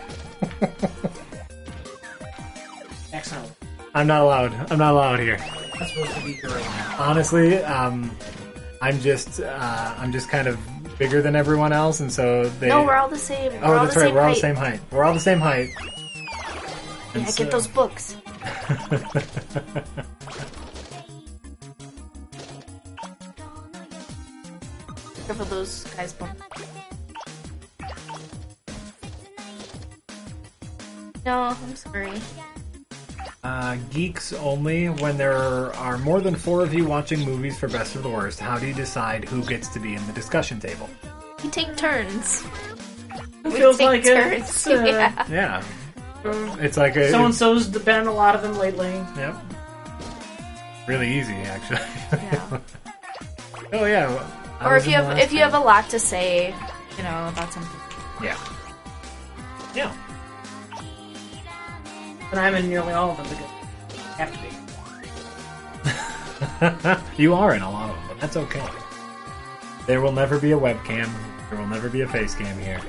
I'm not allowed. I'm not allowed here. That's supposed to be great. Honestly, um, I'm just uh, I'm just kind of bigger than everyone else, and so they. No, we're all the same. We're oh, all that's the right. We're all height. the same height. We're all the same height. Yeah, And so- get those books. Careful those guys bump. No, I'm sorry. Uh, geeks only when there are more than four of you watching movies for best of the worst. How do you decide who gets to be in the discussion table? We take turns. It feels take like turns. it's uh, yeah. Yeah, it's like a so and so's been in a lot of them lately. Yep. Really easy, actually. Yeah. oh yeah. I Or if you have last if you have a lot to say, you know, about something. yeah. Yeah. And I'm in nearly all of them because I have to be. you are in a lot of them, but that's okay. There will never be a webcam. There will never be a face cam here.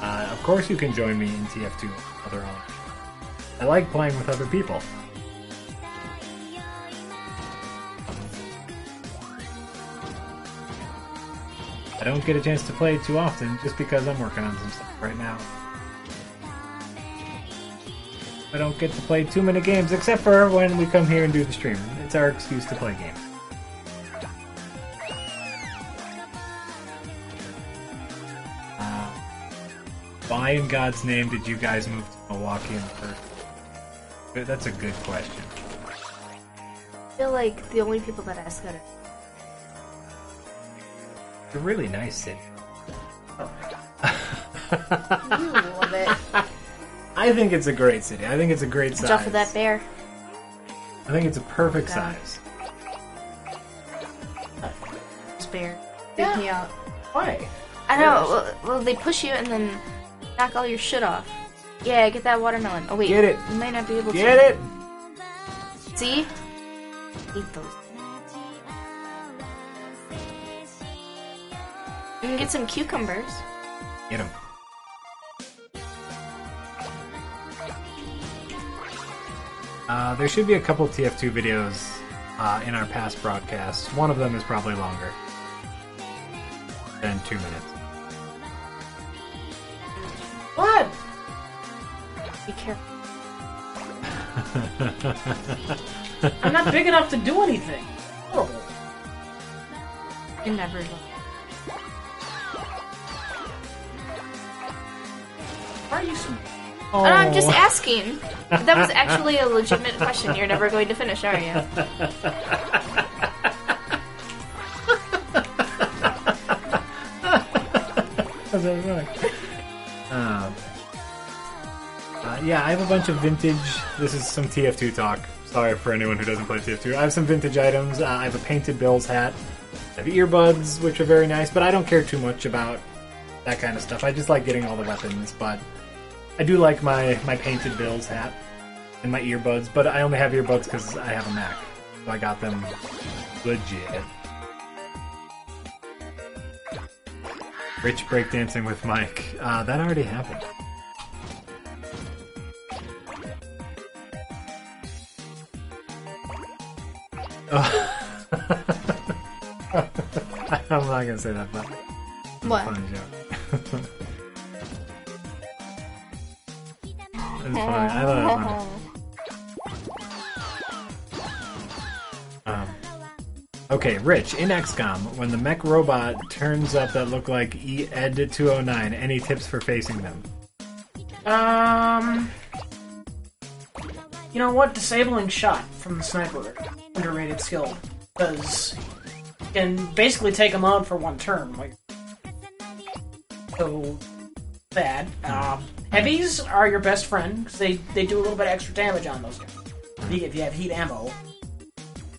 Uh, of course, you can join me in TF2 other on. I like playing with other people. I don't get a chance to play too often just because I'm working on some stuff right now. I don't get to play too many games except for when we come here and do the stream. It's our excuse to play games. Uh, why in God's name did you guys move to Milwaukee in the first? That's a good question. I feel like the only people that ask that are It's a really nice city. you love it. I think it's a great city. I think it's a great size. Watch out for that bear. I think it's a perfect God. size. This bear. Freak me out. Why? I know. Well, well, they push you and then knock all your shit off. Yeah, get that watermelon. Oh wait, Get it. You might not be able to. Get it? See? Eat those. You can get some cucumbers. Get them. Uh, there should be a couple TF2 videos uh, in our past broadcasts. One of them is probably longer than two minutes. What? Be careful. I'm not big enough to do anything. Horrible. You never know. Oh. And I'm just asking. That was actually a legitimate question. You're never going to finish, are you? That's so funny. Um, uh, yeah, I have a bunch of vintage. This is some TF2 talk. Sorry for anyone who doesn't play TF2. I have some vintage items. Uh, I have a painted Bill's hat. I have earbuds, which are very nice, but I don't care too much about that kind of stuff. I just like getting all the weapons, but I do like my, my painted Bill's hat and my earbuds, but I only have earbuds because I have a Mac. So I got them legit. Rich breakdancing with Mike. Uh, that already happened. Oh. I'm not gonna say that, but What? funny joke. It's funny. I. Um, okay, Rich, in XCOM, when the mech robot turns up that look like E Ed 209, any tips for facing them? Um. You know what? Disabling shot from the sniper. Underrated skill. Because you can basically take them out for one turn. Like, so, that. Um, heavies are your best friend, because they, they do a little bit of extra damage on those guys. If you- have heat ammo.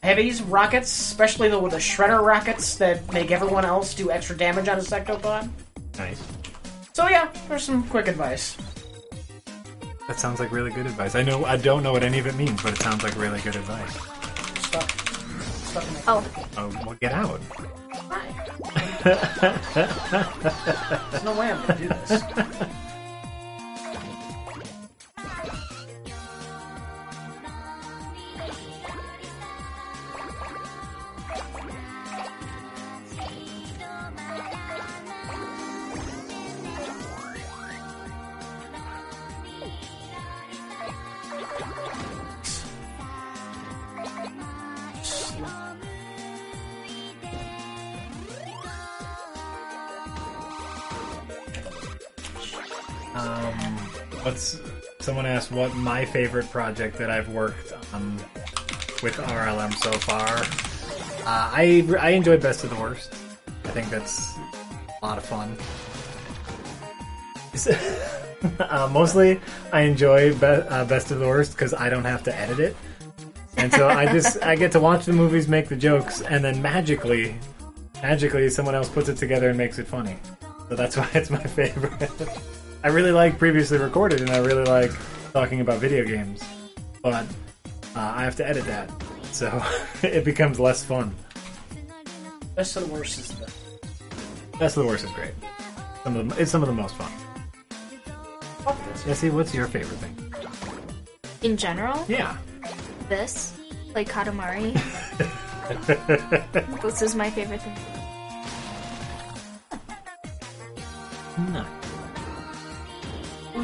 Heavies, rockets, especially the, with the shredder rockets that make everyone else do extra damage on a sectopod. Nice. So yeah, there's some quick advice. That sounds like really good advice. I know I don't know what any of it means, but it sounds like really good advice. Stuck. Stuck in my Oh, Oh, well, get out. There's no way I'm gonna do this. Um, what's someone asked what my favorite project that I've worked on with RLM so far? Uh, I I enjoyed Best of the Worst. I think that's a lot of fun. uh, mostly, I enjoy be- uh, Best of the Worst because I don't have to edit it, and so I just I get to watch the movies, make the jokes, and then magically, magically, someone else puts it together and makes it funny. So that's why it's my favorite. I really like previously recorded, and I really like talking about video games, but uh, I have to edit that, so it becomes less fun. Best of the worst is the Best of the worst is great. Some of the, it's some of the most fun. fuck this. Jesse, what's your favorite thing? in general, Yeah. this, like Katamari, this is my favorite thing. No.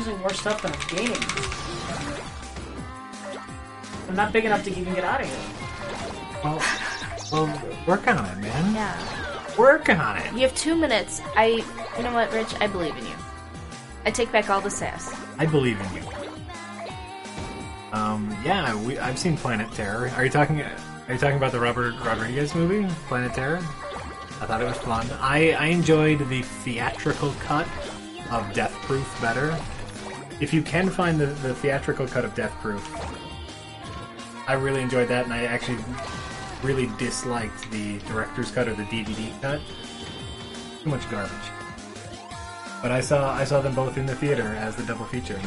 Losing more stuff than I'm gaining. I'm not big enough to even get out of here. Well, well, work on it, man. Yeah. Work on it. You have two minutes. I, you know what, Rich? I believe in you. I take back all the sass. I believe in you. Um, yeah, we, I've seen Planet Terror. Are you talking? Are you talking about the Robert Rodriguez movie, Planet Terror? I thought it was fun. I, I enjoyed the theatrical cut of Death Proof better. If you can find the, the theatrical cut of Death Proof, I really enjoyed that, and I actually really disliked the director's cut or the DVD cut. Too much garbage. But I saw I saw them both in the theater as the double feature.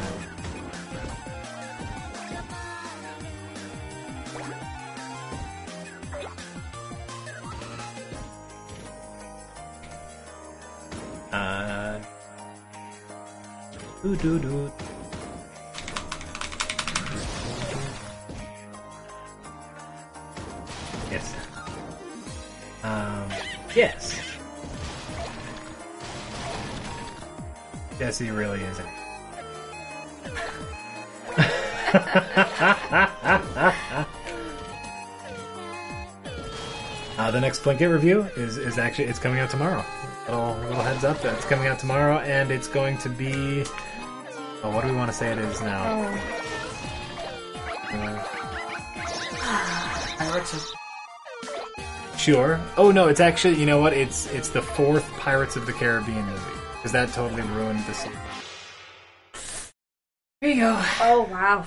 Uh, doo doo doo. Yes. Um, yes. Jesse really isn't. Uh, the next Plinkett review is, is actually it's coming out tomorrow. Little little heads up that it's coming out tomorrow, and it's going to be. Oh, what do we want to say it is now? Uh, Pirates of Sure. Oh no, it's actually you know what? It's it's the fourth Pirates of the Caribbean movie because that totally ruined the scene. There you go. Oh wow,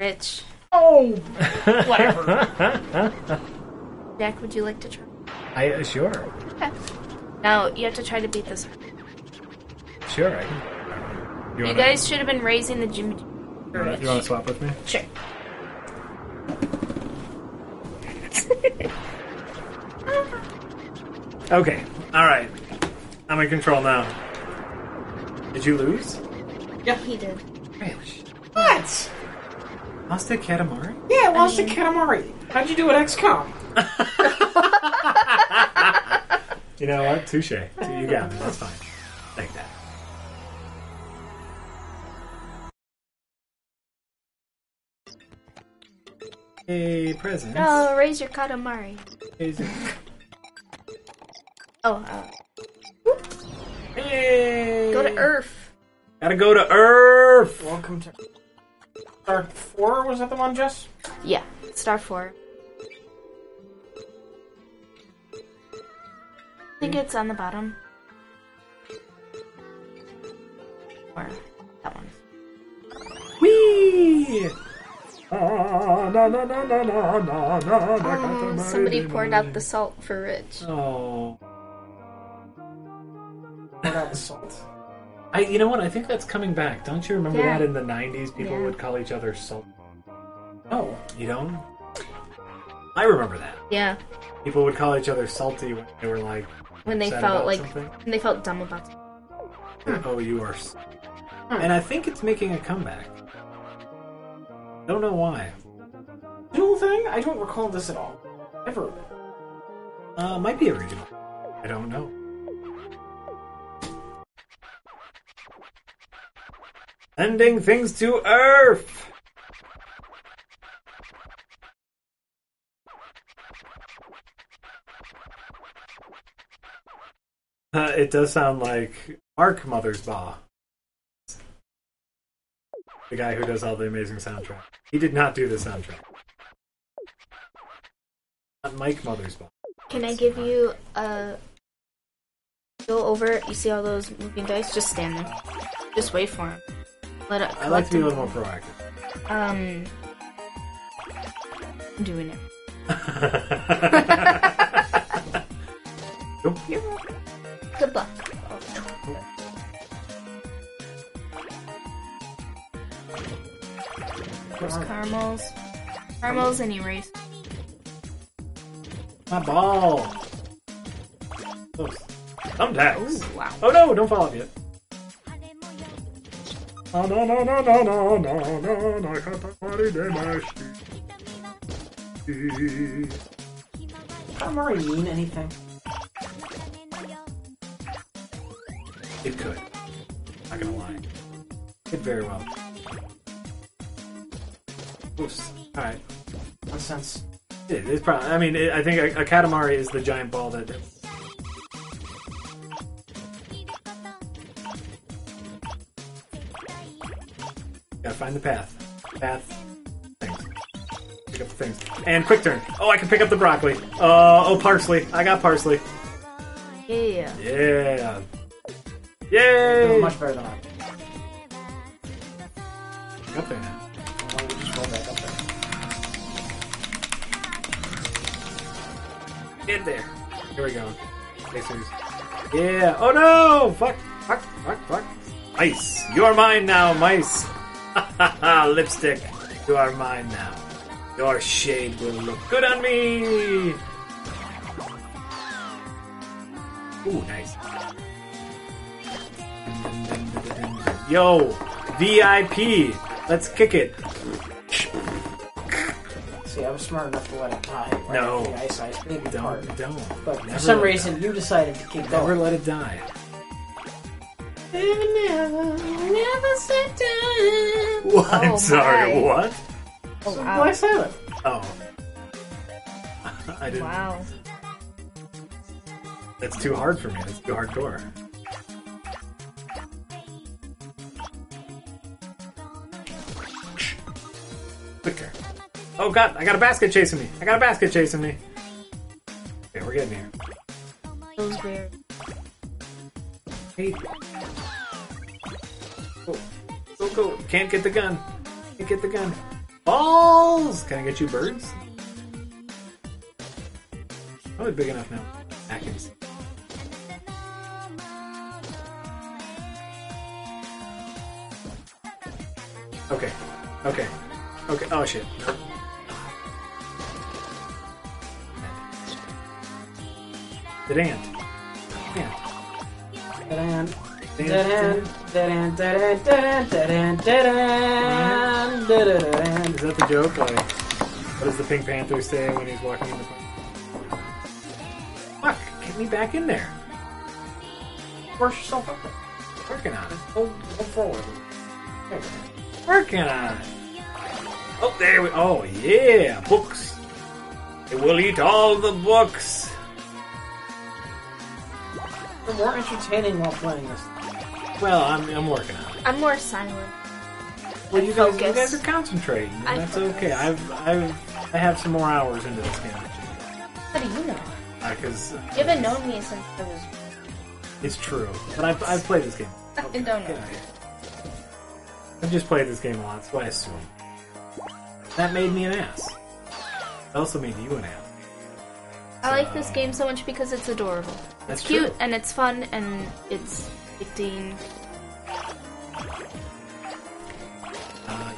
Rich. Oh, whatever. Jack, would you like to try? I uh, sure, Okay. Now you have to try to beat this. sure. I can. You, You guys should have been raising the Jimmy. you wanna, swap with me? Sure. Okay. All right. I'm in control now. Did you lose? Yeah, he did. Really? what? Lost to Katamari? Yeah, I lost mean- to Katamari. How'd you do at XCOM? You know what? Touche. You got me. That's fine. Like that. Hey, present. Oh, raise your Katamari. Raise your... oh, uh. Hey! Go to Earth. Gotta go to Earth! Welcome to. Star 4, was that the one, Jess? Yeah, Star 4. think it's on the bottom. Or that one. Whee! Oh, somebody poured out the salt for Rich. Oh. Poured out the salt. I, you know what? I think that's coming back. Don't you remember yeah. that in the '90s, people yeah. would call each other salt? Oh. oh, you don't? I remember that. Yeah. People would call each other salty when they were like when they felt like something. when they felt dumb about it. Oh, you are. s- And I think it's making a comeback. Don't know why. new thing? I don't recall this at all. Ever. Uh, might be original. I don't know. Sending things to Earth. It does sound like Mark Mothersbaugh, the guy who does all the amazing soundtrack. He did not do the soundtrack. Not Mike Mothersbaugh. Can I give you a go over? You see all those moving dice? Just stand there. Just wait for him. Let it I like to be a little more proactive. Um, I'm doing it. Nope. Good luck. There's caramels, caramels, and erase. My ball. Close. Thumbtacks. Ooh, wow. Oh no! Don't fall off yet. Oh no no no no no no no no! Katamari Damacy. Katamari mean anything? It could. Not gonna lie. It very well. Oops. All right. Nonsense. It, it's probably. I mean, it, I think a, a katamari is the giant ball that. Gotta find the path. Path. Things. Pick up the things. And quick turn. Oh, I can pick up the broccoli. Uh, oh, parsley. I got parsley. Yeah. Yeah. Yay! much better than I. Up there now. Why don't we just roll back up there? Get there. Here we go. Racers. Yeah. Oh no! Fuck. Fuck. Fuck. Fuck. Mice. You are mine now, mice. Lipstick. You are mine now. Your shade will look good on me. Ooh, nice. Yo, VIP. Let's kick it. See, I was smart enough to let it die. Right No. after The ice ice baby part. Don't, don't. But for some reason, you decided to keep Never going. let it die. Never, never sit down. What? Oh, I'm Sorry, my. what? Oh, Black wow. Sabbath. Oh. I didn't. Wow. That's too hard for me. That's too hardcore. Oh god, I got a basket chasing me. I got a basket chasing me. Okay, we're getting here. Hey. Go. Go, go. Can't get the gun. Can't get the gun. Balls! Can I get you birds? Probably big enough now. Atkins. Okay. Okay. Okay. Oh shit. Dead ant. Ant. Da-dan, Ant. Is that the joke? Like, what does the Pink Panther say when he's walking in the park? Fuck! Get me back in there. Force yourself up. Working on it. Go, go forward. There you go. Working on it. Oh, there we. Oh yeah, books. It will eat all the books. You're more entertaining while playing this. Well, I'm, I'm working on it. I'm more silent. Well, you guys, you guys are concentrating, and I that's focus. okay. I've, I've, I have some more hours into this game. How do you know? Uh, because You haven't known me since I was. it's true, but I've, I've played this game. I don't know. Get out of here. I've just played this game a lot, so I assume. That made me an ass. It also made you an ass. I like this game so much because it's adorable. That's It's cute true. and it's fun and it's addicting. Uh,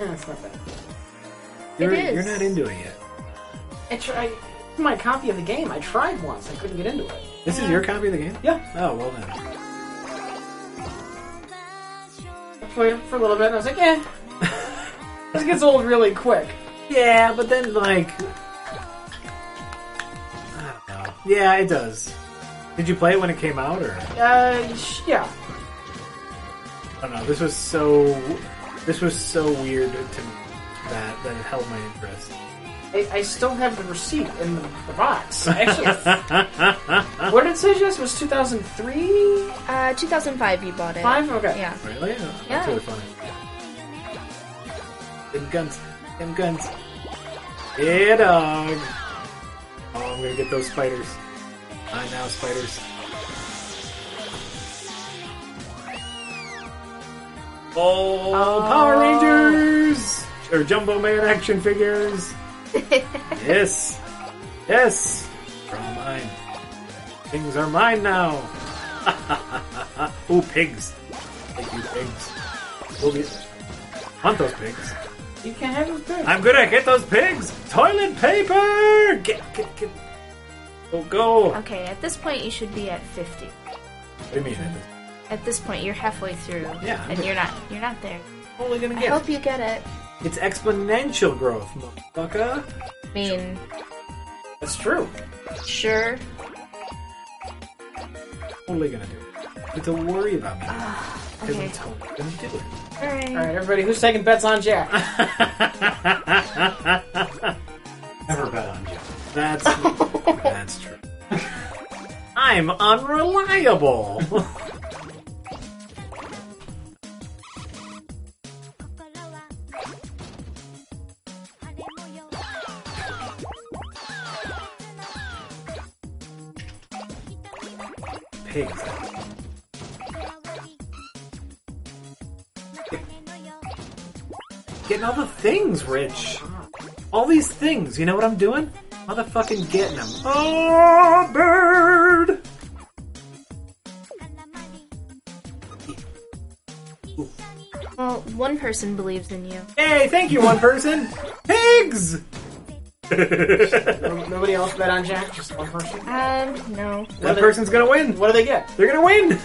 Yeah, it's not bad. you're, is. you're not into it yet. I tried my copy of the game. I tried once. I couldn't get into it. This is your copy of the game? Yeah. Oh, well then. I played it for a little bit, and I was like, eh. this gets old really quick. Yeah, but then, like. I don't know. Yeah, it does. Did you play it when it came out, or? Uh, yeah. I don't know. This was so. This was so weird to me that, that it held my interest. I, I still have the receipt in the, the box. Actually, what did it say, Jess? It was 2003? Uh, 2005 you bought it. Five? Okay. Yeah. Really? Oh, That's Yeah. really funny. Them guns. Them guns. Yeah, dog. Oh, I'm gonna get those spiders. I now spiders. Oh, Power oh. Rangers! Or Jumbo Man action figures. yes. Yes. They're all mine. Things are mine now. Ooh, pigs. Thank you, pigs. We'll be... Hunt those pigs. You can have it back. I'm gonna get those pigs! Toilet paper! Get, get, get. Go, go! Okay, at this point you should be at 50. What do you mean? At this point you're halfway through. Yeah, I'm And good. you're not you're not there. I'm only gonna I get hope you get it. It's exponential growth, motherfucker. I mean, That's true. sure. Totally gonna do it. But don't worry about me. Ah. Because okay. to do it. Alright. Alright, everybody, who's taking bets on Jack? Never bet on Jack. That's that's true. I'm unreliable. Pigs. Getting all the things, Rich. All these things. You know what I'm doing? Motherfucking getting them. Oh, bird! Well, one person believes in you. Hey, thank you, one person. Pigs. No- Nobody else bet on Jack. Just one person. Um, no. that person's gonna win. What do they get? They're gonna win.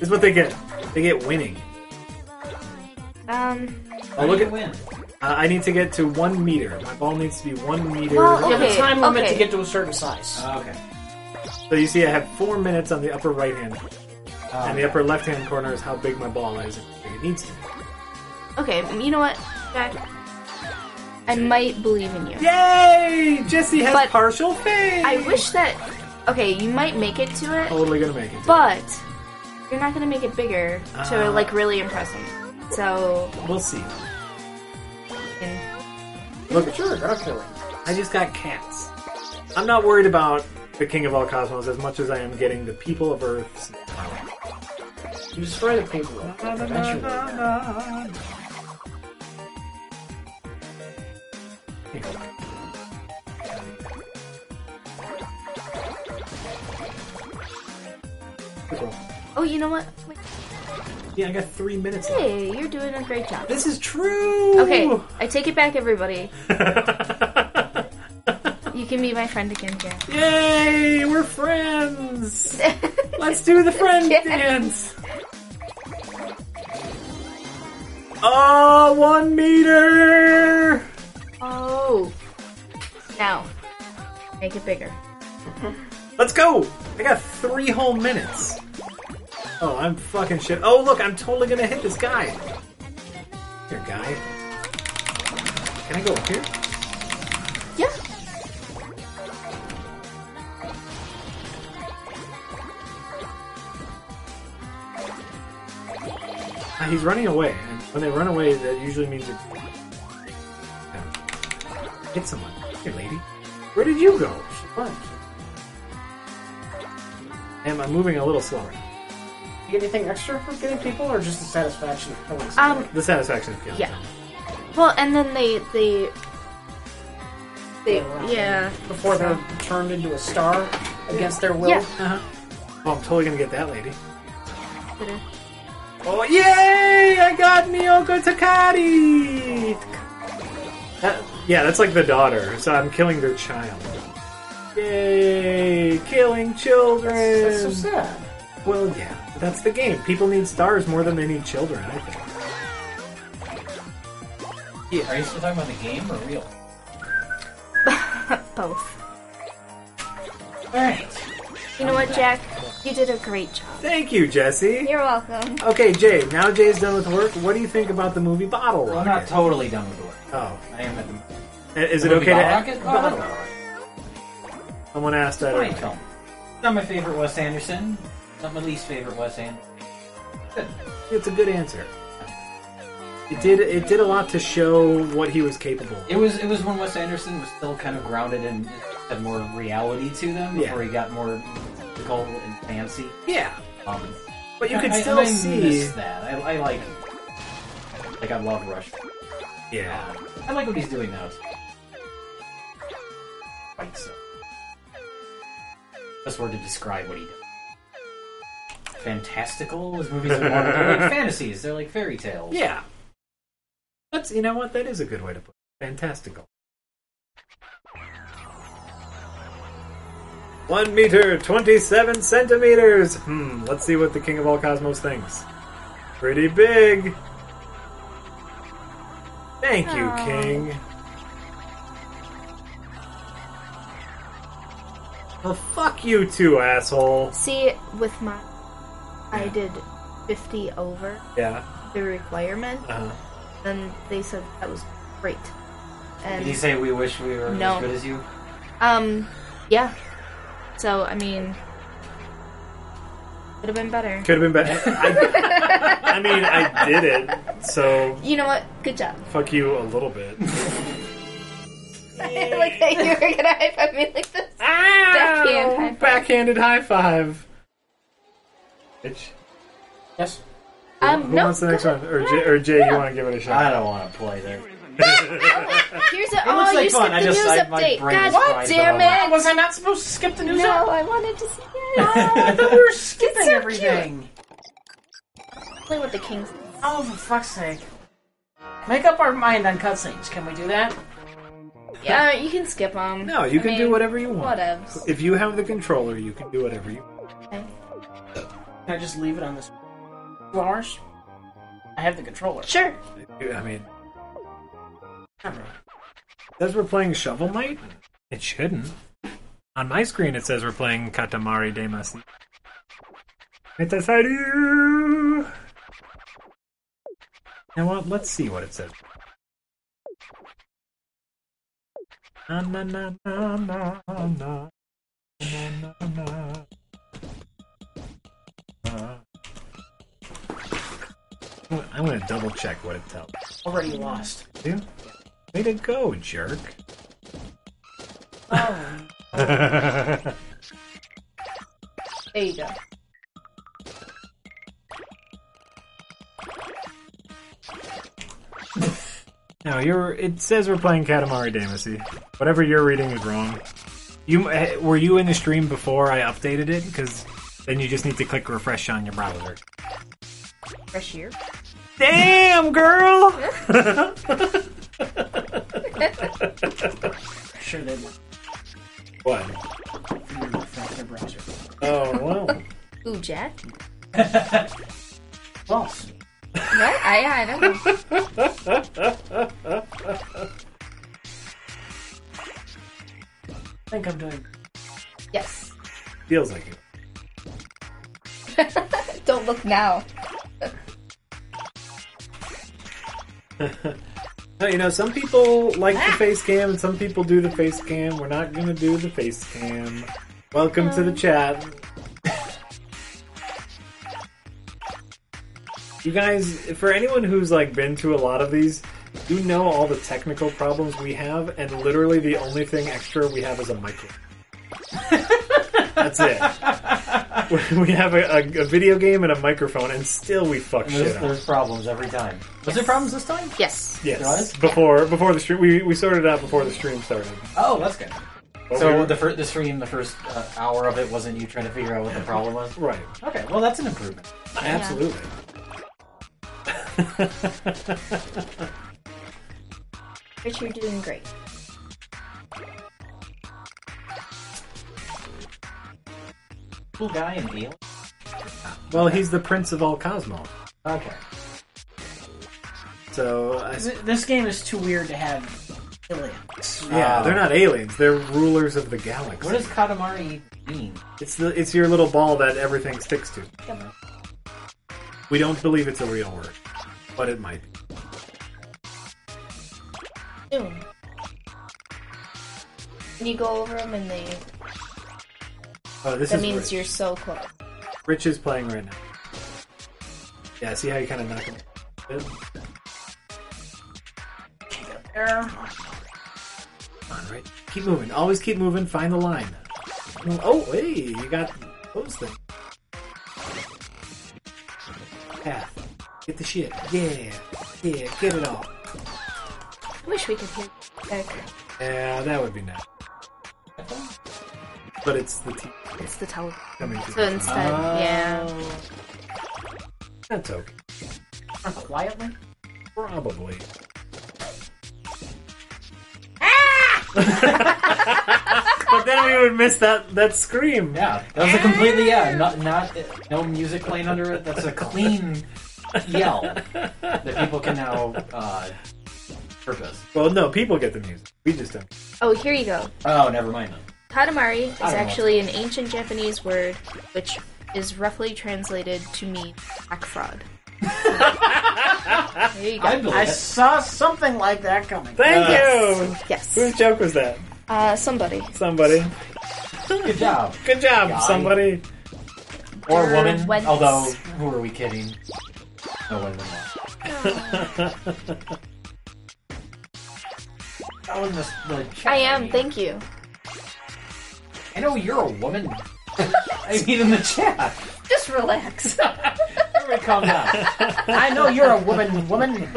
Is what they get. They get winning. Um, Oh, look at. win. Uh, I need to get to one meter. My ball needs to be one meter. Well, You have a Okay, time limit okay. to get to a certain size. Oh, okay. So you see, I have four minutes on the upper right hand, Oh, and the upper left hand corner is how big my ball is and how big it needs to be. okay, you know what, Jack? I might believe in you. Yay! Jesse has But- partial faith. I wish that. Okay, you might make it to it, Totally gonna make it. but you're not gonna make it bigger to Ah. like really impress him. So, We'll see. And- Look, Sure, I'll kill it. I just got cats. I'm not worried about the King of all cosmos as much as I am getting the people of Earth. You destroy the paperwork. Eventually. oh, you know what? Wait, Yeah, I got three minutes left. Hey, you're doing a great job. This is true. Okay, I take it back, everybody. You can be my friend again, Jack. Yay! We're friends. Let's do the friend Yes. dance. Oh, one meter. oh, now make it bigger. Let's go. I got three whole minutes. Oh, I'm fucking shit. Oh, look, I'm totally gonna hit this guy. Here, guy. Can I go up here? Yeah. Ah, he's running away, and when they run away, that usually means it's. Yeah. Hit someone. Here, lady. Where did you go? Fine. Am I moving a little slower? You get anything extra for getting people, or just the satisfaction of killing Um. The satisfaction of killing Yeah. someone. Well, and then they they they yeah. Before they're turned into a star against their will. Yeah. Uh-huh. Oh, I'm totally gonna get that lady. Oh, yay! I got Miyoko Takati! That- yeah, that's like the daughter, so I'm killing their child. Yay! Killing children! That's so sad. Well, yeah, that's the game. People need stars more than they need children, I think. Are you still talking about the game or real? Both. Alright. You know what, Jack? You did a great job. Thank you, Jesse. You're welcome. Okay, Jay, now Jay's done with work. What do you think about the movie Bottle Well, I'm not totally done with the work. Oh. I am at the. Uh, is it the movie okay to Bottle ask? Rocket? Oh, that's alright. Someone asked that. Fine film. Not my favorite Wes Anderson. Not my least favorite Wes Anderson. It's a good answer. It did. It did a lot to show what he was capable. of. It was it was when Wes Anderson was still kind of grounded and had more reality to them Yeah. before he got more mystical and fancy. Yeah, Um, but you I- could I- still I see. miss that. I, I like like I love Rush. Yeah. I like what he's doing now. Quite so. Best word to describe what he did. Fantastical. His movies are more they're like fantasies. They're like fairy tales. Yeah. That's you know what that is a good way to put it. Fantastical. One meter, twenty-seven centimeters. Hmm. Let's see what the King of all cosmos thinks. Pretty big. Thank you, King. Well, fuck you too, asshole. See, with my, I did 50 over Yeah. the requirement, uh-huh. and they said that was great. And did he And say we wish we were No. as good as you? um, yeah. So I mean, could have been better. could have been better. I, I mean, I did it, so You know what? Good job. fuck you a little bit. I like that you were gonna high five me like this. Backhand high five. Backhanded high five. Itch. Yes. Um, Who no. wants the next go- one? Or Jay, or Jay you want to give it a shot? I don't want to play there. Here's a. It oh, like you fun. skipped I the just- news I- my update. brain God is fried damn the it! Was I not supposed to skip the news? No, up? I wanted to see it. I thought we were skipping so everything. Play with the kings. Oh, for fuck's sake. Make up our mind on cutscenes. Can we do that? Yeah, you can skip them. No, you can do whatever you want. Whatevs. If you have the controller, you can do whatever you want. Okay. Can I just leave it on this two hours? I have the controller. Sure. I mean, says we're playing Shovel Knight. It shouldn't. On my screen, it says we're playing Katamari Damacy. Metasaru. Now what? Let's see what it says. Na na na na na na na na na. Uh, I'm gonna double check what it tells. Already lost. you. Way to go, jerk. Oh. There you go. No, you're. It says we're playing Katamari Damacy. Whatever you're reading is wrong. You eh, were you in the stream before I updated it? Because then you just need to click refresh on your browser. Fresh year. Damn, girl! Sure they would. what? From their browser. Oh well. Ooh, Jack. False. What? I, I don't know. I think I'm doing. Yes. Feels like it. Don't look now. You know, some people like the ah. face cam, and some people do the face cam. We're not gonna do the face cam. Welcome to the oh. chat. You guys, for anyone who's like been to a lot of these, you know all the technical problems we have, and literally the only thing extra we have is a microphone. That's it. We have a, a, a video game and a microphone, and still we fuck There's, shit up. there's problems every time. Was there problems this time? Yes. Yes, There was? before before the stream, we we sorted it out before the stream started. Oh, that's good. But So we were- the fir- the stream, the first uh, hour of it wasn't you trying to figure out what the problem was. right, Okay, well that's an improvement. absolutely. Rich, you're doing great. Cool guy and Neil. Well, he's the prince of all cosmos. Okay. So I, Th- This game is too weird to have aliens. yeah, they're not aliens. They're rulers of the galaxy. What does Katamari mean? It's the it's your little ball that everything sticks to. Come on. We don't believe it's a real word, but it might be. Soon. When you go over them and they. Oh, this That is means Rich. you're so close. Rich is playing right now. Yeah, see how you kind of knock him. There. Come on, right? Keep moving. Always keep moving. Find the line. Oh, hey, you got those things. Path. Get the shit. Yeah. Yeah, get it all. I wish we could hear Jack. Yeah, that would be nice. But it's the T It's the telephone. coming through. So instead, yeah. That's okay. Quietly. Probably. but then we would miss that that scream. Yeah, that was a completely yeah, not not no music playing under it. That's a clean yell that people can now uh, purpose. Well, no, people get the music. We just don't. Oh, here you go. Oh, never mind then. Katamari is I don't know. actually an ancient Japanese word which is roughly translated to mean black fraud. there you go. I believe I it. saw something like that coming. Thank Yes. you. Yes. Whose joke was that? Uh, somebody. Somebody. Good job. Good job, Guy. somebody. Or woman. Wentz. Although, who are we kidding? No women. left. Oh, in the, the chat I am, thank you. I know you're a woman. I mean, in the chat. Just relax. Everybody calm down. I know you're a woman, woman.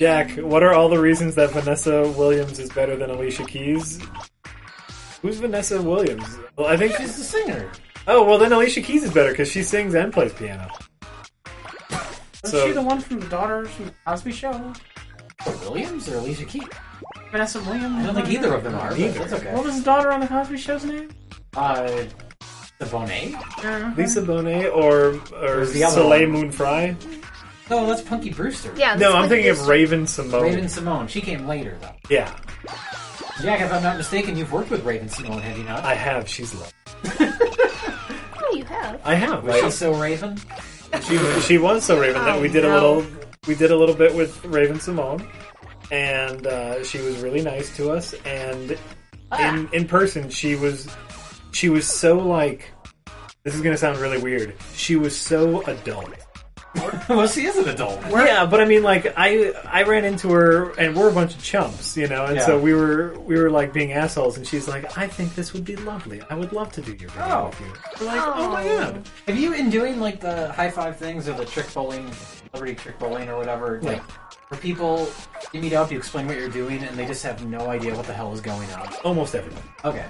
Jack, what are all the reasons that Vanessa Williams is better than Alicia Keys? Who's Vanessa Williams? Well, I think She's the singer. Oh, well then Alicia Keys is better because she sings and plays piano. Was So- she the one from the Daughters from the Cosby Show? Williams or Alicia Keys? Vanessa Williams? I don't think either of them are. but Neither. That's okay. What was his daughter on the Cosby Show's name? Uh, the Bonet? Yeah. Lisa Bonet or or Who's the other Soleil one? Moon Frye? No, that's Punky Brewster. Yeah. No, that's I'm what thinking this- of Raven-Symoné. Raven Simone. She came later, though. Yeah, Jack, if I'm not mistaken, you've worked with Raven-Symoné, have you not? I have. She's lovely. Oh, you have. I have. Was I- she so Raven? she, she was so Raven that we did a Oh, little we did a little bit with Raven-Symoné, and uh, she was really nice to us. And in in person, she was she was so like this is gonna sound really weird. She was so adult. well, she is an adult. Yeah, but I mean, like I I ran into her, and we're a bunch of chumps, you know, and so we were we were like being assholes, and she's like, I think this would be lovely. I would love to do your video Oh. with you. We're like, oh my Oh. god. Have you been doing like the high five things or the trick bowling, celebrity trick bowling or whatever? Like, where people you meet up, you explain what you're doing, and they just have no idea what the hell is going on. Almost everyone. Okay.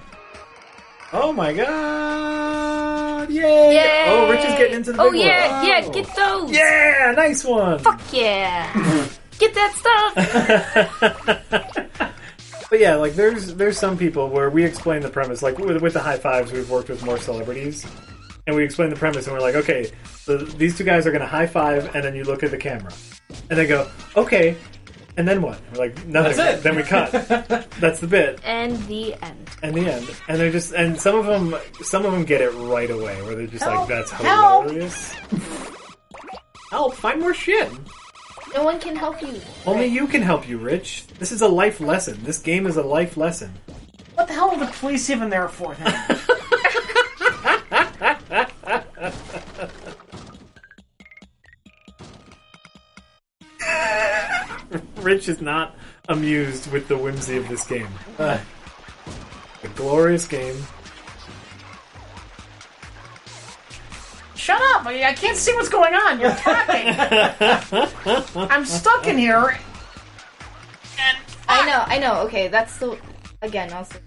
Oh my god! Yay! Yay! Oh, Rich is getting into the Oh big yeah, one. yeah. Get those. Yeah, nice one. Fuck yeah. Get that stuff. But yeah, like there's there's some people where we explain the premise, like with, with the high fives, we've worked with more celebrities, and we explain the premise, and we're like, okay, so these two guys are gonna high five, and then you look at the camera, and they go, okay, and then what? We're like, nothing. That's it. Then we cut. That's the bit, and the end. and the end, and they're just, and some of them, some of them get it right away, where they're just like, that's Help! hilarious. Help! Find more shit. No one can help you. Only you can help you, Rich. This is a life lesson. This game is a life lesson. What the hell are the police even there for then? Rich is not amused with the whimsy of this game. Uh, a glorious game. Shut up! I, I can't see what's going on. You're talking. I'm stuck in here. And I know, I know. Okay, that's the again. Also,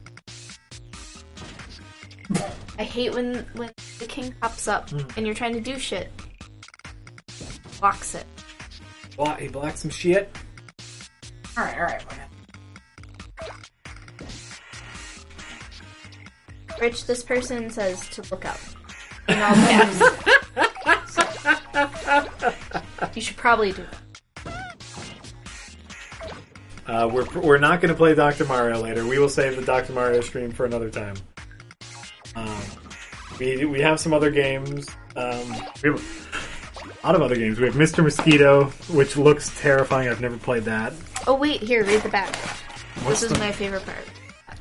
I hate when when the king pops up and you're trying to do shit. Blocks it. Blo- he blocks some shit. All right, all right. Rich, this person says to look up. In all caps. So, you should probably do that. Uh, we're we're not going to play Dr. Mario later. We will save the Dr. Mario stream for another time. Um, we we have some other games. Um, we have a lot of other games. We have Mr. Mosquito, which looks terrifying. I've never played that. Oh wait, here, read the back. What's This is the- my favorite part.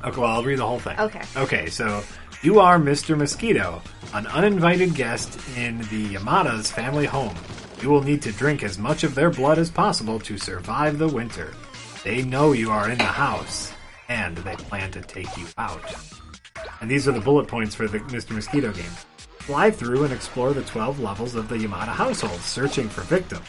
Okay, well, I'll read the whole thing. Okay. Okay, so you are Mr. Mosquito, an uninvited guest in the Yamada's family home. You will need to drink as much of their blood as possible to survive the winter. They know you are in the house, and they plan to take you out. And these are the bullet points for the Mr. Mosquito game. Fly through and explore the 12 levels of the Yamada household, searching for victims.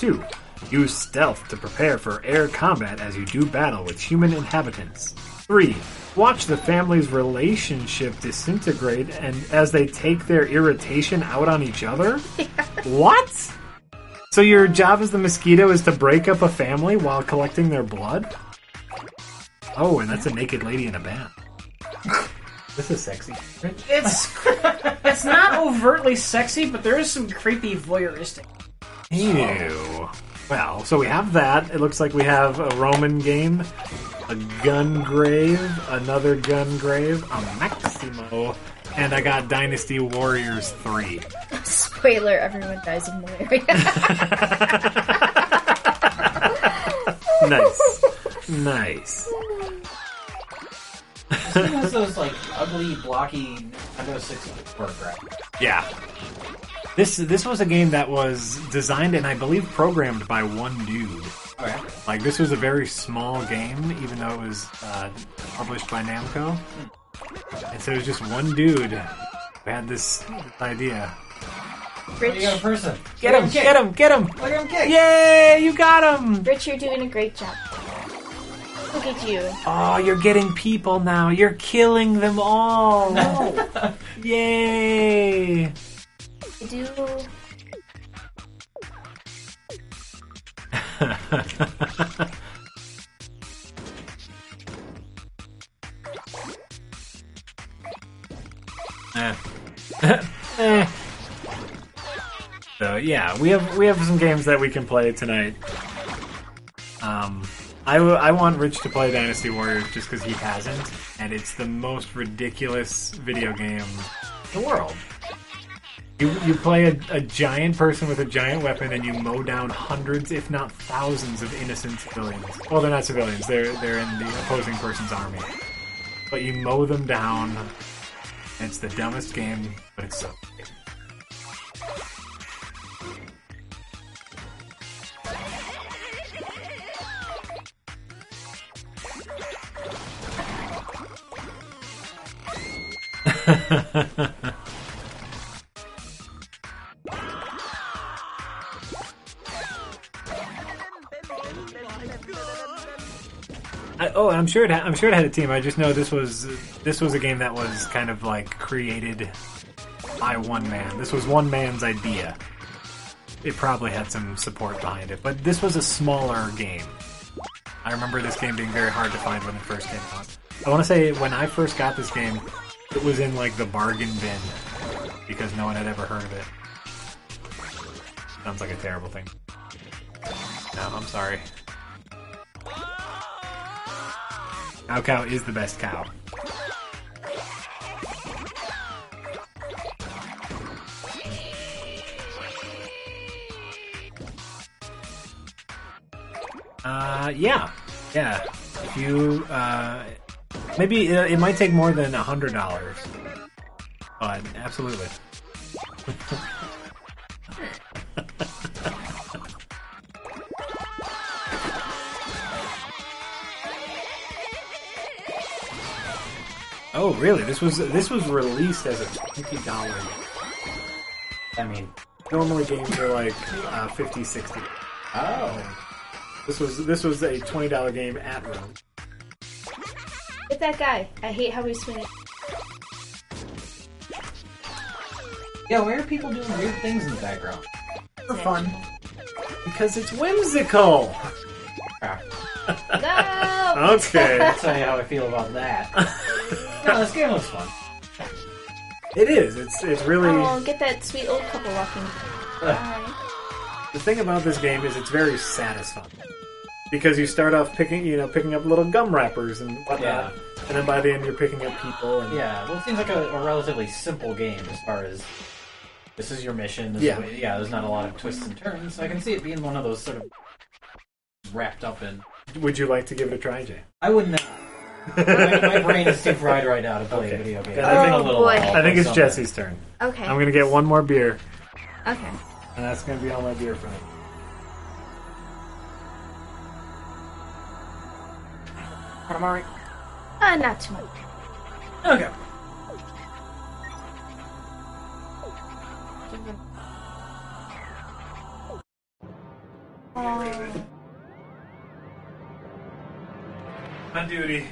2. Use stealth to prepare for air combat as you do battle with human inhabitants. 3. Watch the family's relationship disintegrate and as they take their irritation out on each other? What? So your job as the mosquito is to break up a family while collecting their blood? Oh, and that's a naked lady in a bath. This is sexy. It's it's not overtly sexy, but there is some creepy voyeuristic. Ew. Well, so we have that. It looks like we have a Roman game, a Gungrave, another Gungrave, a Maximo, and I got Dynasty Warriors 3. Spoiler: everyone dies of malaria. nice. Nice. It has those like ugly, blocky Nintendo 64 graphics. Yeah. This this was a game that was designed and I believe programmed by one dude. Okay. Like this was a very small game, even though it was uh, published by Namco. And so it was just one dude who had this, this idea. Rich, You got a person. Get him! Get him! Get him! Look at him kick. Yay! You got him! Rich, you're doing a great job. Look at you. Oh, you're getting people now. You're killing them all. No. Yay! I do. Eh. Eh. So yeah, we have we have some games that we can play tonight. Um, I, w- I want Rich to play Dynasty Warriors just because he hasn't, and it's the most ridiculous video game in the world. You, you play a, a giant person with a giant weapon and you mow down hundreds, if not thousands, of innocent civilians. Well, they're not civilians; they're they're in the opposing person's army. But you mow them down. It's the dumbest game, but it's so. great. I, oh, I'm sure it. Ha- I'm sure it had a team. I just know this was this was a game that was kind of like created by one man. This was one man's idea. It probably had some support behind it, but this was a smaller game. I remember this game being very hard to find when it first came out. I want to say when I first got this game, it was in like the bargain bin because no one had ever heard of it. Sounds like a terrible thing. No, I'm sorry. Cow Cow is the best cow. Uh, yeah, yeah. If you, uh, maybe it, it might take more than a hundred dollars, but absolutely. Oh, really? This was this was released as a twenty dollar game. I mean, Normally games are like uh, 50 60 oh. This was this was a twenty dollar game at Rome. Get that guy. I hate how he's swinging. Yeah, why are people doing weird things in the background? For fun. Because it's whimsical. Ah, No! Okay. I'll tell you how I feel about that. no, this game was fun. it is. It's it's really Oh, get that sweet old couple walking. Bye. the thing about this game is it's very satisfying. Because you start off picking you know, picking up little gum wrappers and whatnot. Yeah. And then by the end you're picking up people and Yeah, well, it seems like a, a relatively simple game as far as this is your mission. This Yeah. is, yeah, there's not a lot of twists and turns. So I can see it being one of those sort of wrapped up in. would you like to give it a try, Jay? I would not. my, my brain is too fried right now to play Okay. video games. Then I think- oh, a little Oh, boy. I think it's something. Jesse's turn. Okay. I'm gonna get one more beer, Okay. and that's gonna be all my beer for I'm alright. Uh, not too much. Okay. Oh, On duty.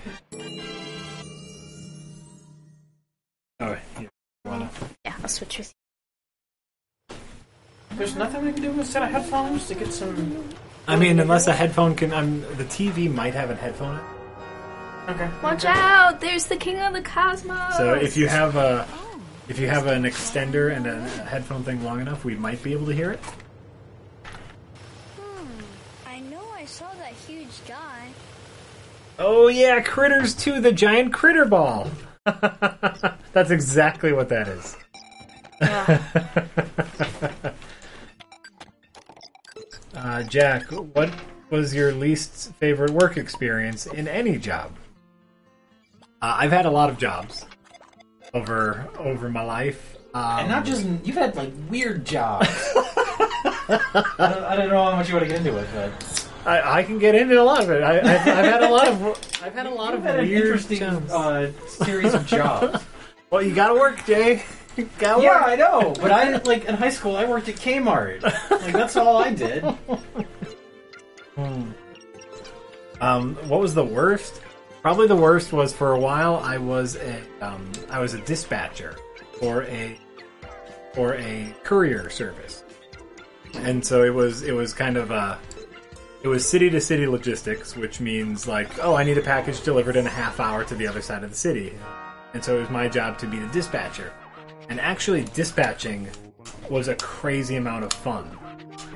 Oh, yeah. Wanna- yeah, I'll switch with There's nothing we can do with a set of headphones to get some. I mean, unless a headphone can, um, the TV might have a headphone. Okay. you. Watch out! There's the king of the cosmos! So if you have a, if you have an extender and a headphone thing long enough, we might be able to hear it. Hmm. I know I saw that huge guy. Oh yeah, Critters 2, the giant critter ball. That's exactly what that is. uh, Jack, what was your least favorite work experience in any job? Uh, I've had a lot of jobs over over my life. Um, And not just you've had like weird jobs. I, don't, I don't know how much you want to get into it, but I, I can get into a lot of it. I, I've, I've had a lot of I've had a lot of had weird interesting jobs. uh, series of jobs. well, you gotta work, Jay. You gotta yeah, work. I know, but I like in high school I worked at Kmart. Like that's all I did. Um, what was the worst? Probably the worst was for a while. I was a um, I was a dispatcher for a for a courier service, and so it was it was kind of a it was city to city logistics, which means like oh I need a package delivered in a half hour to the other side of the city, and so it was my job to be the dispatcher, and actually dispatching was a crazy amount of fun.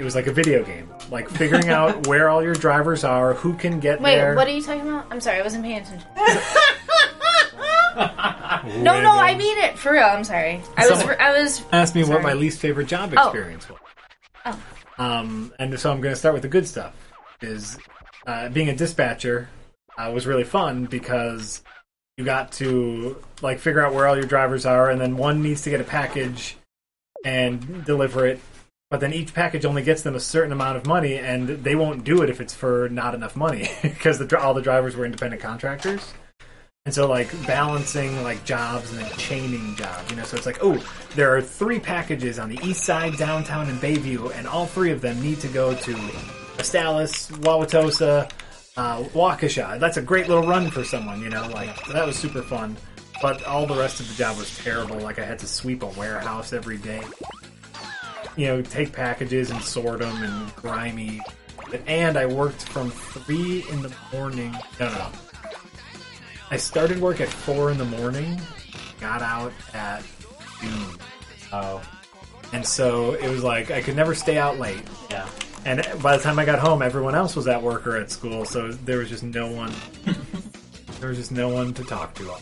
It was like a video game, like figuring out where all your drivers are, who can get Wait, there. what are you talking about? I'm sorry, I wasn't paying attention. no, no, I mean it for real. I'm sorry. I was, Someone- I was. asked me what Sorry. my least favorite job Oh. experience was. Oh. Um, and so I'm going to start with the good stuff. Is uh, being a dispatcher uh, was really fun because you got to like figure out where all your drivers are, and then one needs to get a package and deliver it. But then each package only gets them a certain amount of money, and they won't do it if it's for not enough money because the, all the drivers were independent contractors. And so, like balancing like jobs and then chaining jobs, you know. So it's like, oh, there are three packages on the east side, downtown, and Bayview, and all three of them need to go to West Allis, Wauwatosa, uh, Waukesha. That's a great little run for someone, you know. Like that was super fun. But all the rest of the job was terrible. Like I had to sweep a warehouse every day. You know, take packages and sort them and grimy. And I worked from three in the morning. No, no, no. I started work at four in the morning, got out at noon. Oh, And so it was like I could never stay out late. yeah. And by the time I got home, everyone else was at work or at school, so there was just no one. there was just no one to talk to.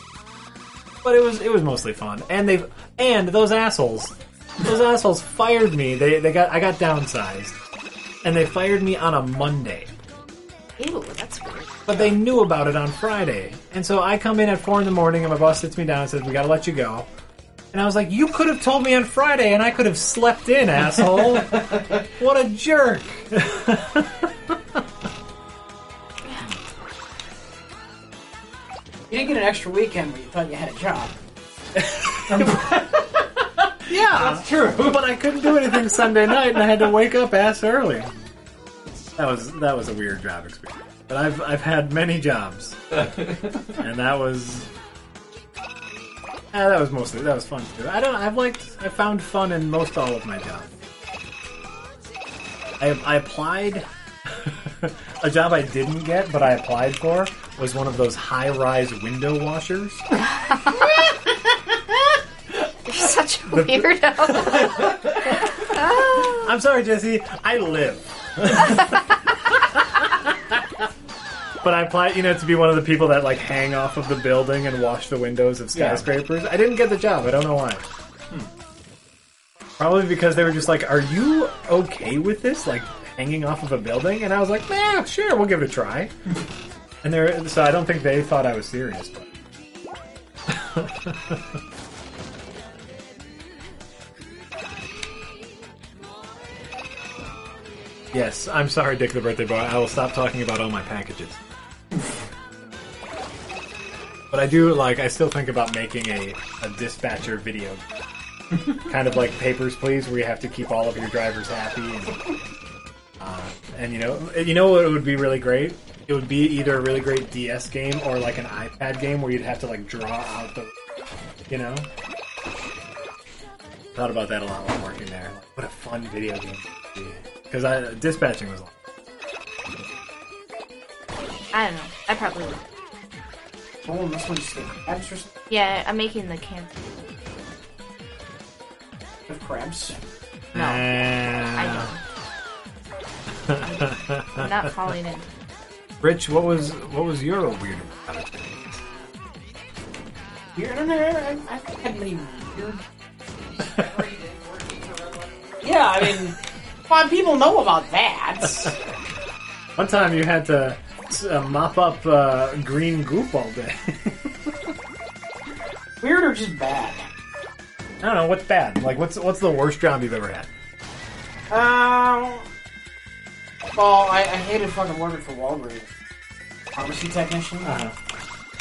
But it was it was mostly fun, and they've and those assholes, those assholes fired me. They they got I got downsized, and they fired me on a Monday. Ew, that's weird. But they knew about it on Friday. And so I come in at 4 in the morning and my boss sits me down and says, We gotta let you go. And I was like, You could have told me on Friday and I could have slept in, asshole. what a jerk. You didn't get an extra weekend where you thought you had a job. Yeah. That's true. But I couldn't do anything Sunday night and I had to wake up ass early. That was that was a weird job experience. But I've I've had many jobs. and that was uh, that was mostly that was fun too. I don't I've liked I found fun in most all of my jobs. I I applied a job I didn't get but I applied for was one of those high-rise window washers. You're such a weirdo. I'm sorry, Jesse. I live. but I applied, you know, to be one of the people that like hang off of the building and wash the windows of Yeah. skyscrapers. I didn't get the job. I don't know why. Hmm. Probably because they were just like, "Are you okay with this? Like hanging off of a building?" And I was like, "Yeah, sure, we'll give it a try." and they so I don't think they thought I was serious. But. Yes, I'm sorry, Dick the Birthday Boy. I will stop talking about all my packages. but I do like. I still think about making a, a dispatcher video, kind of like Papers, Please, where you have to keep all of your drivers happy. And, uh, and you know, you know what would be really great? It would be either a really great DS game or like an iPad game where you'd have to like draw out the, you know. Thought about that a lot while working there. What a fun video game! Because I dispatching was. I don't know. I probably would. Oh, this one's just crabs? Yeah, I'm making the can. With crabs. No, I don't. I'm not falling in. Rich, what was what was your weird job experience? Weird. I don't know. I've, I've had many weird. yeah, I mean, well, people know about that. One time you had to uh, mop up uh, green goop all day. weird or just bad? I don't know what's bad. Like what's what's the worst job you've ever had? Um, Well, I, I hated fucking working for Walgreens. Pharmacy technician. Uh-huh.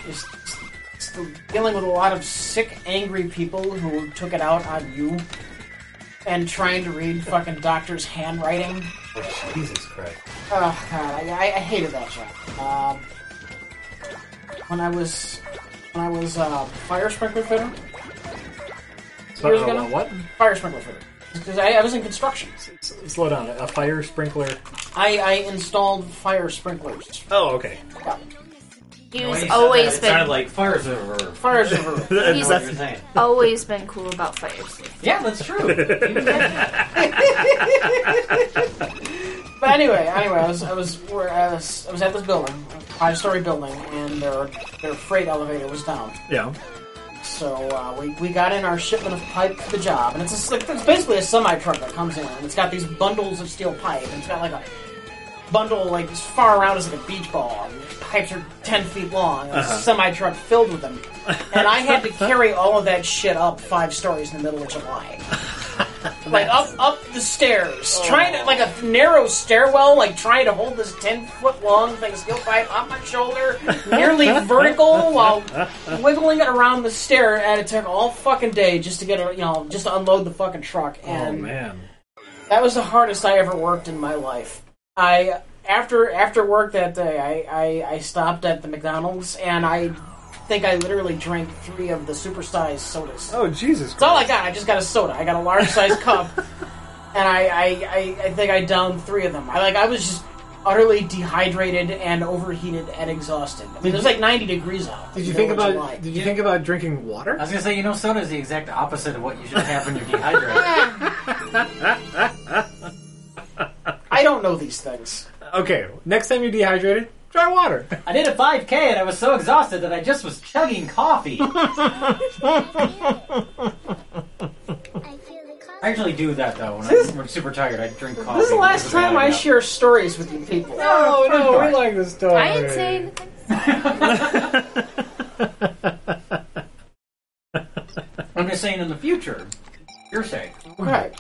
Just, just- just dealing with a lot of sick, angry people who took it out on you. And trying to read fucking doctor's handwriting. Jesus Christ. Oh god, I, I, I hated that job. Um, when I was when I was uh, fire sprinkler fitter, So, Years uh, what? fire sprinkler fitter, because I, I was in construction. S- Slow down. A fire sprinkler. I, I installed fire sprinklers. Oh, okay. He's always it sounded been like fires over. Fire server. he's what you're saying. always been cool about fire safety. Yeah, that's true. But anyway, anyway, I was I was, we're, I was I was at this building, a five story building, and their their freight elevator was down. Yeah. So uh, we, we got in our shipment of pipe for the job, and it's, a, it's basically a semi truck that comes in, and it's got these bundles of steel pipe, and it's got like a bundle like as far around as like a beach ball, pipes are ten feet long, a uh-huh. semi truck filled with them, and I had to carry all of that shit up five stories in the middle of July. Like up up the stairs, oh. trying to like a narrow stairwell, like trying to hold this ten foot long thing steel pipe on my shoulder, nearly vertical, while wiggling it around the stair. And it took all fucking day just to get it, you know, just to unload the fucking truck. Oh And man. that was the hardest I ever worked in my life. I after after work that day, I, I, I stopped at the McDonald's and I think I literally drank three of the supersized sodas. Oh Jesus That's all I got. I just got a soda. I got a large size cup, and I, I, I, I think I downed three of them. I like I was just utterly dehydrated and overheated and exhausted. I mean, it was like ninety degrees out. Did you think the middle of about? July. Did you think about drinking water? I was gonna say, you know, soda is the exact opposite of what you should have when you're dehydrated. I don't know these things. Okay. Next time you're dehydrated, try water. I did a 5K and I was so exhausted that I just was chugging coffee. I actually do that though. When I'm, I'm super tired, I drink coffee. This is the last time I that. share stories with you people. No, no, we like the story. I ain't saying I'm just saying in the future, you're sake, Okay.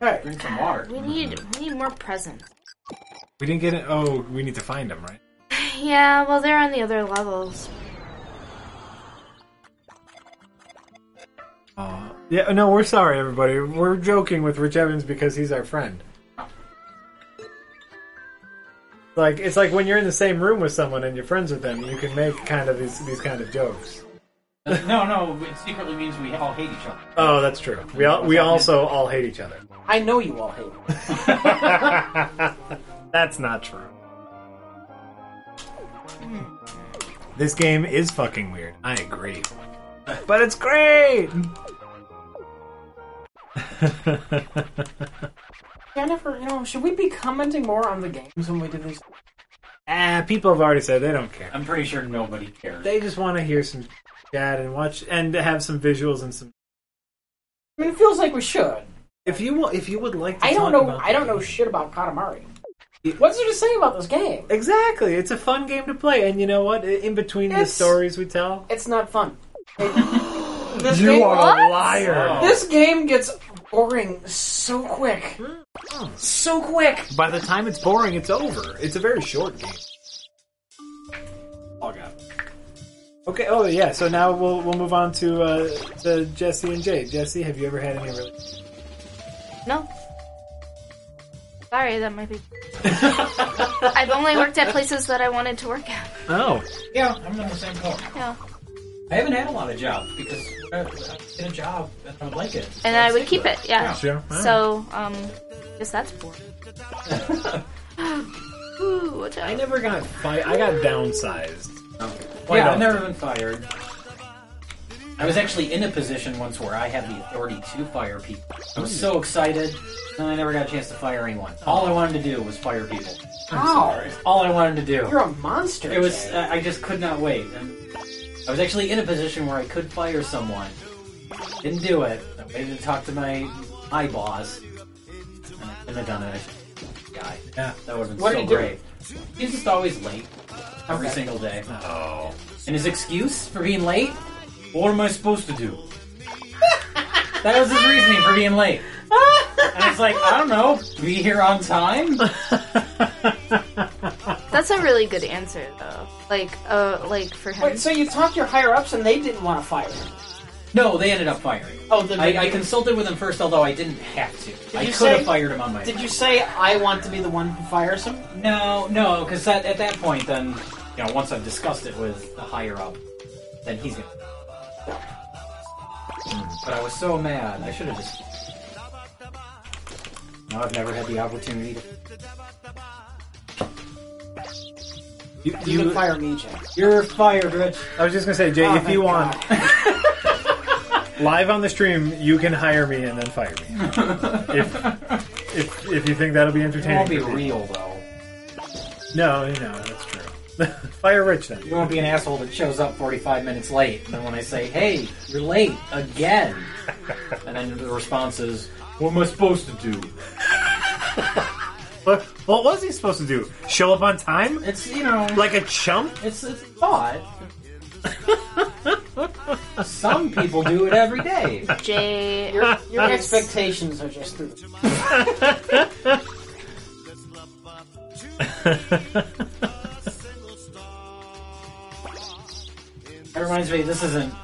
Okay. drink some water. we need we need more presents. We didn't get it. Oh, we need to find them, right? Yeah, well they're on the other levels. Uh, yeah, no, we're sorry, everybody. We're joking with Rich Evans because he's our friend. Like it's like when you're in the same room with someone and you're friends with them, you can make kind of these these kind of jokes. No, no, it secretly means we all hate each other. Oh, that's true. We all, we also all hate each other. I know you all hate me. That's not true. This game is fucking weird. I agree. But it's great! Jennifer, you know, should we be commenting more on the games when we do these? ah, people have already said they don't care. I'm pretty sure nobody cares. They just want to hear some chat and watch and have some visuals and some. I mean, it feels like we should. If you will, if you would like to, I don't talk know. about I don't the know shit about Katamari. What's there to say about this game? Exactly, it's a fun game to play, and you know what? In between the It's- stories we tell, It's not fun. It- this you game, are a liar. Oh. This game gets boring so quick. Hmm. So quick. By the time it's boring, it's over. It's a very short game. Oh god. Okay. Oh yeah. So now we'll we'll move on to uh, to Jessi and Jay. Jessi, have you ever had any really? No. Sorry, that might be. I've only worked at places that I wanted to work at. Oh. Yeah, I'm in the same boat. Yeah. I haven't had a lot of jobs because I, I get a job and I would like it. And I would keep it, yeah. Sure. So, um, I guess that's boring. Ooh, what's I never got fi- I got downsized. Why yeah, don't I've never been fired. I was actually in a position once where I had the authority to fire people. I was so excited, and I never got a chance to fire anyone. All I wanted to do was fire people. Oh, All I wanted to do. you're a monster. It was. Jay. I I just could not wait. And I was actually in a position where I could fire someone. Didn't do it. I waited to talk to my my boss. And I couldn't have done it. Guy. Yeah. That would have been What so did he great. He's just always late. Every Okay. single day. Oh. And his excuse for being late? What am I supposed to do? that was his reasoning for being late. And it's like, I don't know, be here on time? That's a really good answer, though. Like, uh, like for him. Wait, so you talked to your higher ups and they didn't want to fire him? No, they ended up firing. Oh, the, I, I consulted with him first, although I didn't have to. I you could say- have fired him on my own. Did own. you say I want to be the one who fires him? No, no, because at, at that point, then you know, once I've discussed it with the higher up, then he's gonna. Hmm, But I was so mad. I should have just. Now I've never had the opportunity to. You, You, you- can fire me, Jay. You're fired, Rich. I was just gonna say, Jay, Oh, if thank you want God. live on the stream, you can hire me and then fire me. if if if you think that'll be entertaining. It won't be real though. No, no, that's true. fire Rich then. You won't be an asshole that shows up 45 minutes late, and then when I say, "Hey, you're late again," and then the response is, "What am I supposed to do?" What, what was he supposed to do? Show up on time? It's you know, Like a chump? It's it's a thought. Some people do it every day. Jay. Your, your expectations are just through. That reminds me, this isn't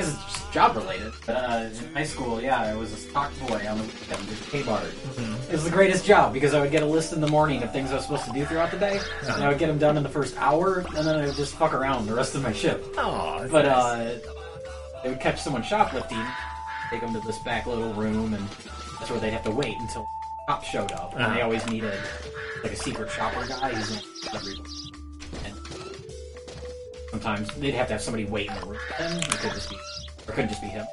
because it's job related. But uh, in high school, yeah, I was a stock boy on the weekend at Kmart. It was the greatest job because I would get a list in the morning of things I was supposed to do throughout the day, and I would get them done in the first hour, and then I would just fuck around the rest of my shift. Oh, But uh, they would catch someone shoplifting, take them to this back little room, and that's where they'd have to wait until cops showed up. And they Uh-huh. always needed like a secret shopper guy who's in every. And sometimes they'd have to have somebody wait in the room. with them. It could just be, or it couldn't just be him.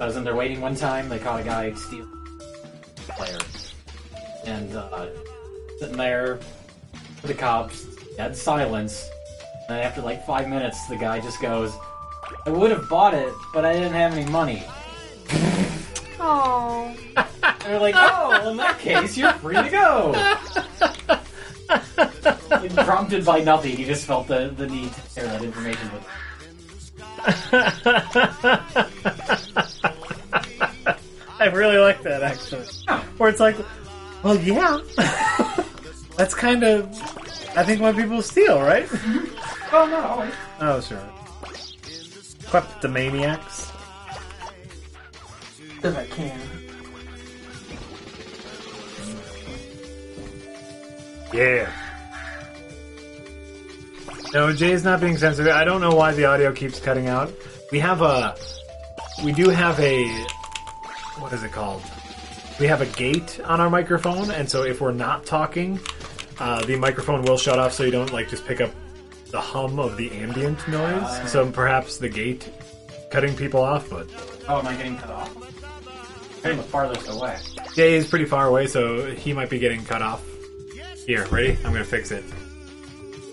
I was in there waiting one time. They caught a guy steal player, and uh, sitting there with the cops, dead silence. And after like five minutes, the guy just goes, I would have bought it, but I didn't have any money. Oh. They're like, oh, in that case, you're free to go. Like, prompted by nothing, he just felt the, the need to share that information with I really like that actually. Where it's like, well, yeah, that's kind of, I think why people steal, right? Mm-hmm. Oh, not always. Oh, sure. Kleptomaniacs. If I can. Yeah. No, Jay's not being sensitive. I don't know why the audio keeps cutting out. We have a, we do have a, what is it called? We have a gate on our microphone, and so if we're not talking, uh, the microphone will shut off, so you don't like just pick up the hum of the ambient noise. So perhaps the gate cutting people off, but Oh, am I getting cut off? I'm the farthest away. Jay is pretty far away, so he might be getting cut off. Here, ready? I'm gonna fix it.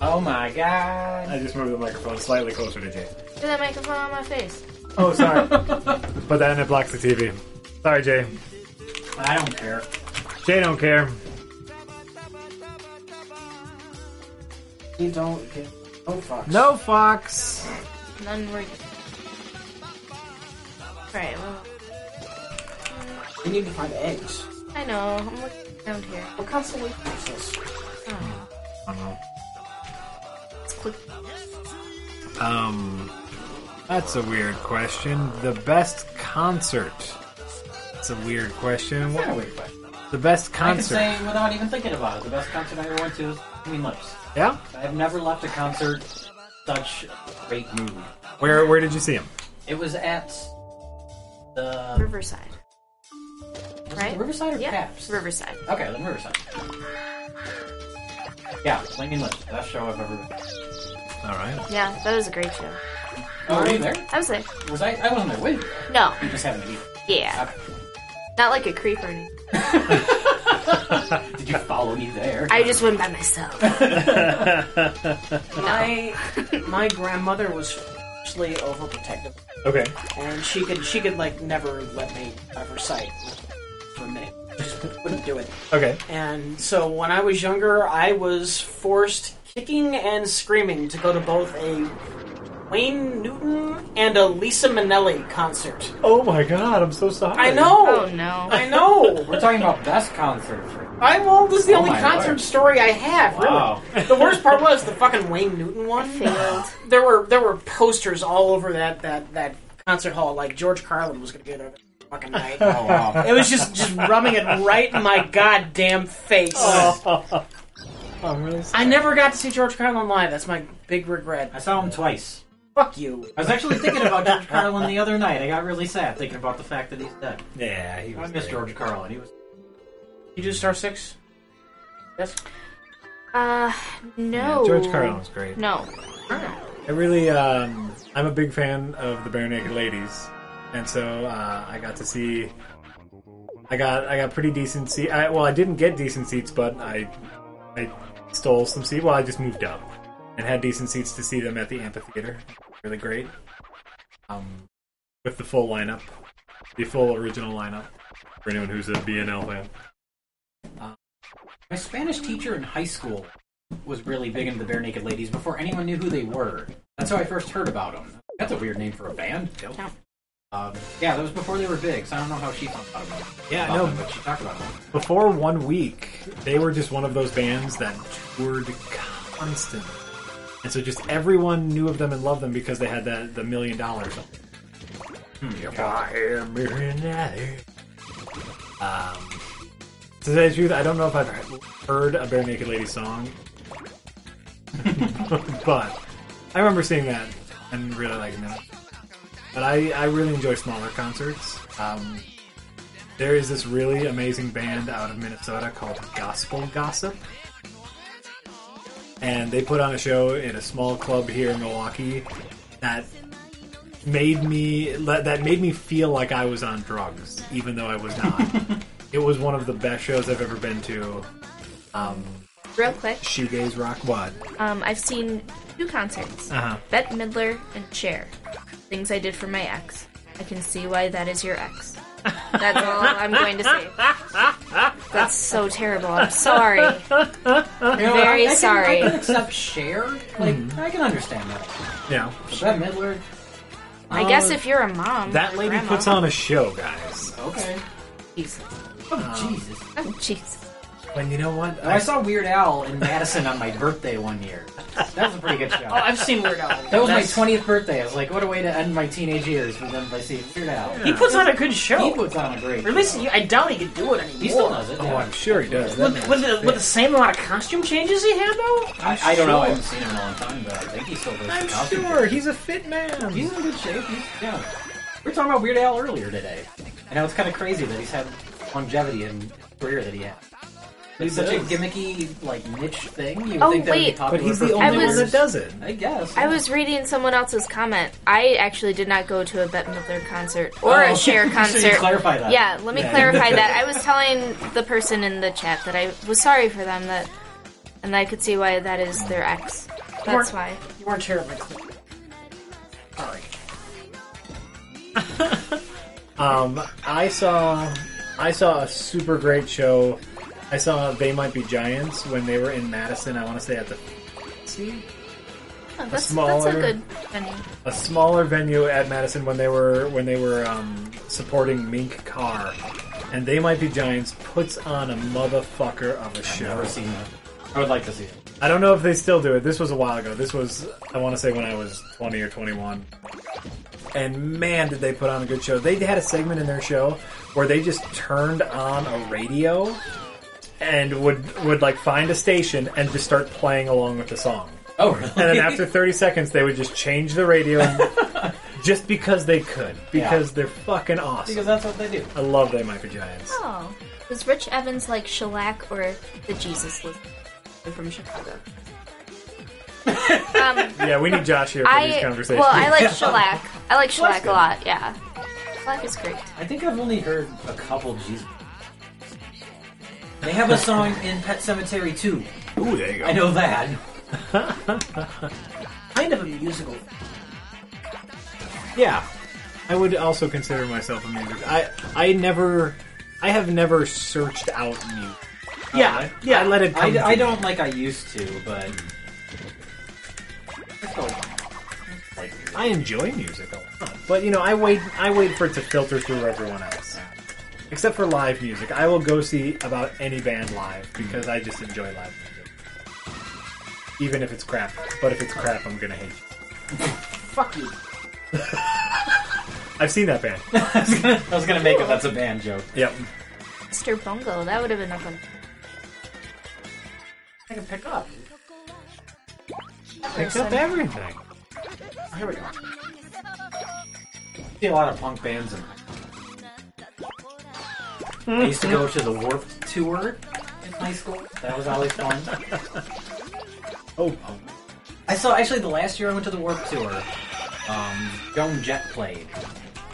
Oh my god. I just moved the microphone slightly closer to Jay. Put that microphone on my face. Oh, sorry. Put that and it blocks the TV. Sorry, Jay. I don't care. Jay don't care. You don't give no fucks. No Fox. None were. Alright, well, You need to find eggs. I know. I'm looking around here. What constellation is this? Oh, let's click. Um, that's a weird question. The best concert. That's a weird question. Kind of What, weird question. the best concert. I can say without even thinking about it, the best concert I ever went to was Green Lips. Yeah. I've never left a concert such a great mood. Where Where did you see him? It was at the Riverside. was it Right? Riverside or Yeah. Caps? Riverside. Okay, then Riverside. Yeah, Flaming Lips, best show I've ever been. All right. Yeah, that was a great show. Oh, were you there? I was there. Was I? I wasn't there with you. No. You just happened to be. Yeah. Okay. Not like a creep or anything. Did you follow me there? I just went by myself. My my grandmother was actually overprotective, Okay. and she could she could like never let me out of her sight for a minute. Just wouldn't do it. Okay. And so when I was younger, I was forced kicking and screaming to go to both a Wayne Newton and a Liza Minnelli concert. Oh my god, I'm so sorry. I know. Oh no. I know. We're talking about best concert. right? I well, this is the Oh only my concert lord. story I have. Really, Wow. the worst part was the fucking Wayne Newton one. Failed. There were there were posters all over that that that concert hall. Like George Carlin was going to be there that fucking night. Oh wow. It was just just rubbing it right in my goddamn face. I'm really I never got to see George Carlin live. That's my big regret. I saw him twice. Fuck you. I was actually thinking about George Carlin the other night. I got really sad thinking about the fact that he's dead. Yeah, he I was miss great. George Carlin. He was. You do Star Six? Yes. Uh, no. Yeah, George Carlin was great. No. I really, um, I'm a big fan of the Barenaked Ladies, and so uh, I got to see. I got I got pretty decent seats. I, well, I didn't get decent seats, but I I stole some seats. Well, I just moved up and had decent seats to see them at the amphitheater. Really great. Um, with the full lineup, the full original lineup for anyone who's a BNL fan. My Spanish teacher in high school was really big into the Barenaked Ladies before anyone knew who they were. That's how I first heard about them. That's a weird name for a band. Yeah. Um, yeah, that was before they were big, so I don't know how she talked about them. Yeah, About no. them, but she talked about them. before one week, they were just one of those bands that toured constantly. And so just everyone knew of them and loved them because they had that the million dollars. If I am millionaire. Um, to you the truth, I don't know if I've heard a Barenaked Lady song, but I remember seeing that and really liking them. But I, I really enjoy smaller concerts. Um, there is this really amazing band out of Minnesota called Gospel Gossip. And they put on a show in a small club here in Milwaukee that made me that made me feel like I was on drugs, even though I was not. it was one of the best shows I've ever been to. Um, Real quick, shoegaze rock what? um, I've seen two concerts. Uh huh. Bette Midler and Cher. Things I did for my ex. I can see why that is your ex. That's all I'm going to say. That's so terrible. I'm sorry. You know, Very I, I sorry. Can, I can accept Cher. Like, I can understand that. Yeah. But Bette Midler. I guess uh, if you're a mom. That lady grandma- puts on a show, guys. Okay. Jesus. Oh, Jesus. Oh, Jesus. And you know what? I saw Weird Al in Madison on my birthday one year. That was a pretty good show. Oh, I've seen Weird Al. That was That's- my 20th birthday. I was like, what a way to end my teenage years with them by seeing Weird Al. He puts on a good show. He puts on a great Or at least show. he- I doubt he could do it anymore. He still does it. Oh, yeah. I'm sure he does. That With, man with, the, fit. with the same amount of costume changes he had, though? I, I don't know. I haven't seen him in a long time, but I think he still does. I'm the costume sure he's a fit man. He's in good shape. He's, yeah. We were talking about Weird Al earlier today. And now it's kind of crazy that he's had longevity in career that he has. It's He such a gimmicky, like, niche thing. You would Oh, think that would be wait. popular But he's the a only I one that does it. I guess. I was reading someone else's comment. I actually did not go to a Bette Midler concert or Oh, a Cher so you concert. clarify that. Yeah, let me Yeah. clarify that. I was telling the person in the chat that I was sorry for them that, and I could see why that is their ex. That's why. You weren't terribly clear. Sorry. Um, I saw, I saw a super great show. I saw They Might Be Giants when they were in Madison. I want to say at the, see, Oh, that's, that's smaller- a good venue. a smaller venue at Madison when they were when they were um, supporting Mink Car, and They Might Be Giants puts on a motherfucker of a I've show. never seen that. I would like to see it. I don't know if they still do it. This was a while ago. This was, I want to say, when I was 20 or 21. And man, did they put on a good show. They had a segment in their show where they just turned on a radio and would would like find a station and just start playing along with the song. Oh, really? And then after 30 seconds, they would just change the radio and, just because they could. Because they're fucking awesome. because that's what they do. I love They Might Be Giants. Oh, was Rich Evans like shellac or the Jesus Lizard? They're from Chicago. um, Yeah, we need Josh here for these I conversations. well, I like shellac. I like shellac a lot. Yeah, shellac is great. I think I've only heard a couple Jesus. They have a song in Pet Sematary too. Ooh, there you go. I know that. Kind of a musical. Yeah, I would also consider myself a music. I I never, I have never searched out music. Yeah, oh, yeah. I let it. I, I don't like I used to, but. Hmm. I enjoy music a lot, but you know, I wait. I wait for it to filter through everyone else. Except for live music, I will go see about any band live because I just enjoy live music, even if it's crap. But if it's crap, I'm gonna hate you. Fuck you. I've seen that band. I was gonna, I was gonna make it. That's a band joke. Yep. Mr. Bungle, that would have been a fun. I can pick up. Picks up everything. Oh, here we go. see a lot of punk bands and I used to go to the Warped tour in high school. That was always fun. Oh. I saw actually the last year I went to the Warped tour. Um, Joan Jett played,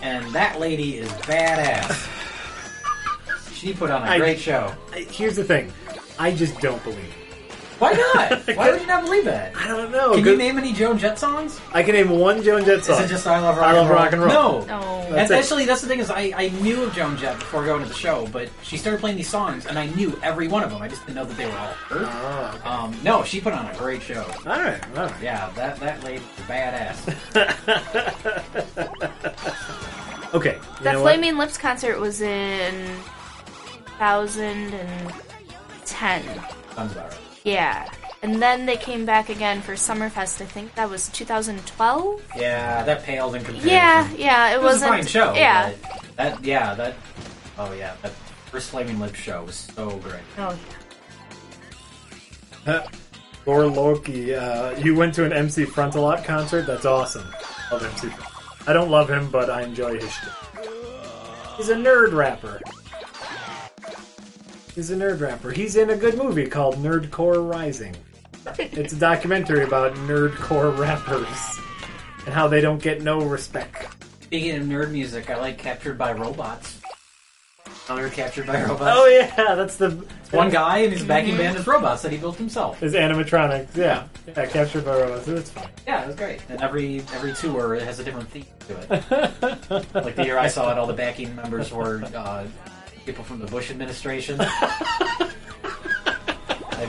and that lady is badass. She put on a I- great show. I- Here's the thing. I just don't believe. it. Why not? Why would you not believe that? I don't know. Can you 'cause name any Joan Jett songs? I can name one Joan Jett song. Is it just I love rock I and love roll? rock and roll. No. No. And That's it. actually, that's the thing is, I, I knew of Joan Jett before going to the show, but she started playing these songs, and I knew every one of them. I just didn't know that they were all her. Oh, okay. Um, no, she put on a great show. all right, all right. Yeah, that that lady is badass. Okay. You That what? Flaming Lips concert was in 2010. Sounds about right. Yeah. And then they came back again for Summerfest. I think that was 2012. Yeah, that paled in comparison. Yeah, yeah, it, it was a wasn't. fine show. Yeah. that yeah that. Oh yeah, that first Flaming Lips show was so great. Oh, yeah. Or Loki, uh, you went to an MC Frontalot concert? That's awesome. Love MC. I don't love him, but I enjoy his shit. He's a nerd rapper. He's a nerd rapper. He's in a good movie called Nerdcore Rising. It's a documentary about nerdcore rappers and how they don't get no respect. Speaking of nerd music, I like Captured by Robots. Another Captured by Robots. Oh yeah, that's the One guy and his backing band is robots that he built himself. is animatronics. Yeah, yeah, captured by robots. That's fine. Yeah, it was great. And every every tour has a different theme to it. like the year I saw it, all the backing members were uh, people from the Bush administration. I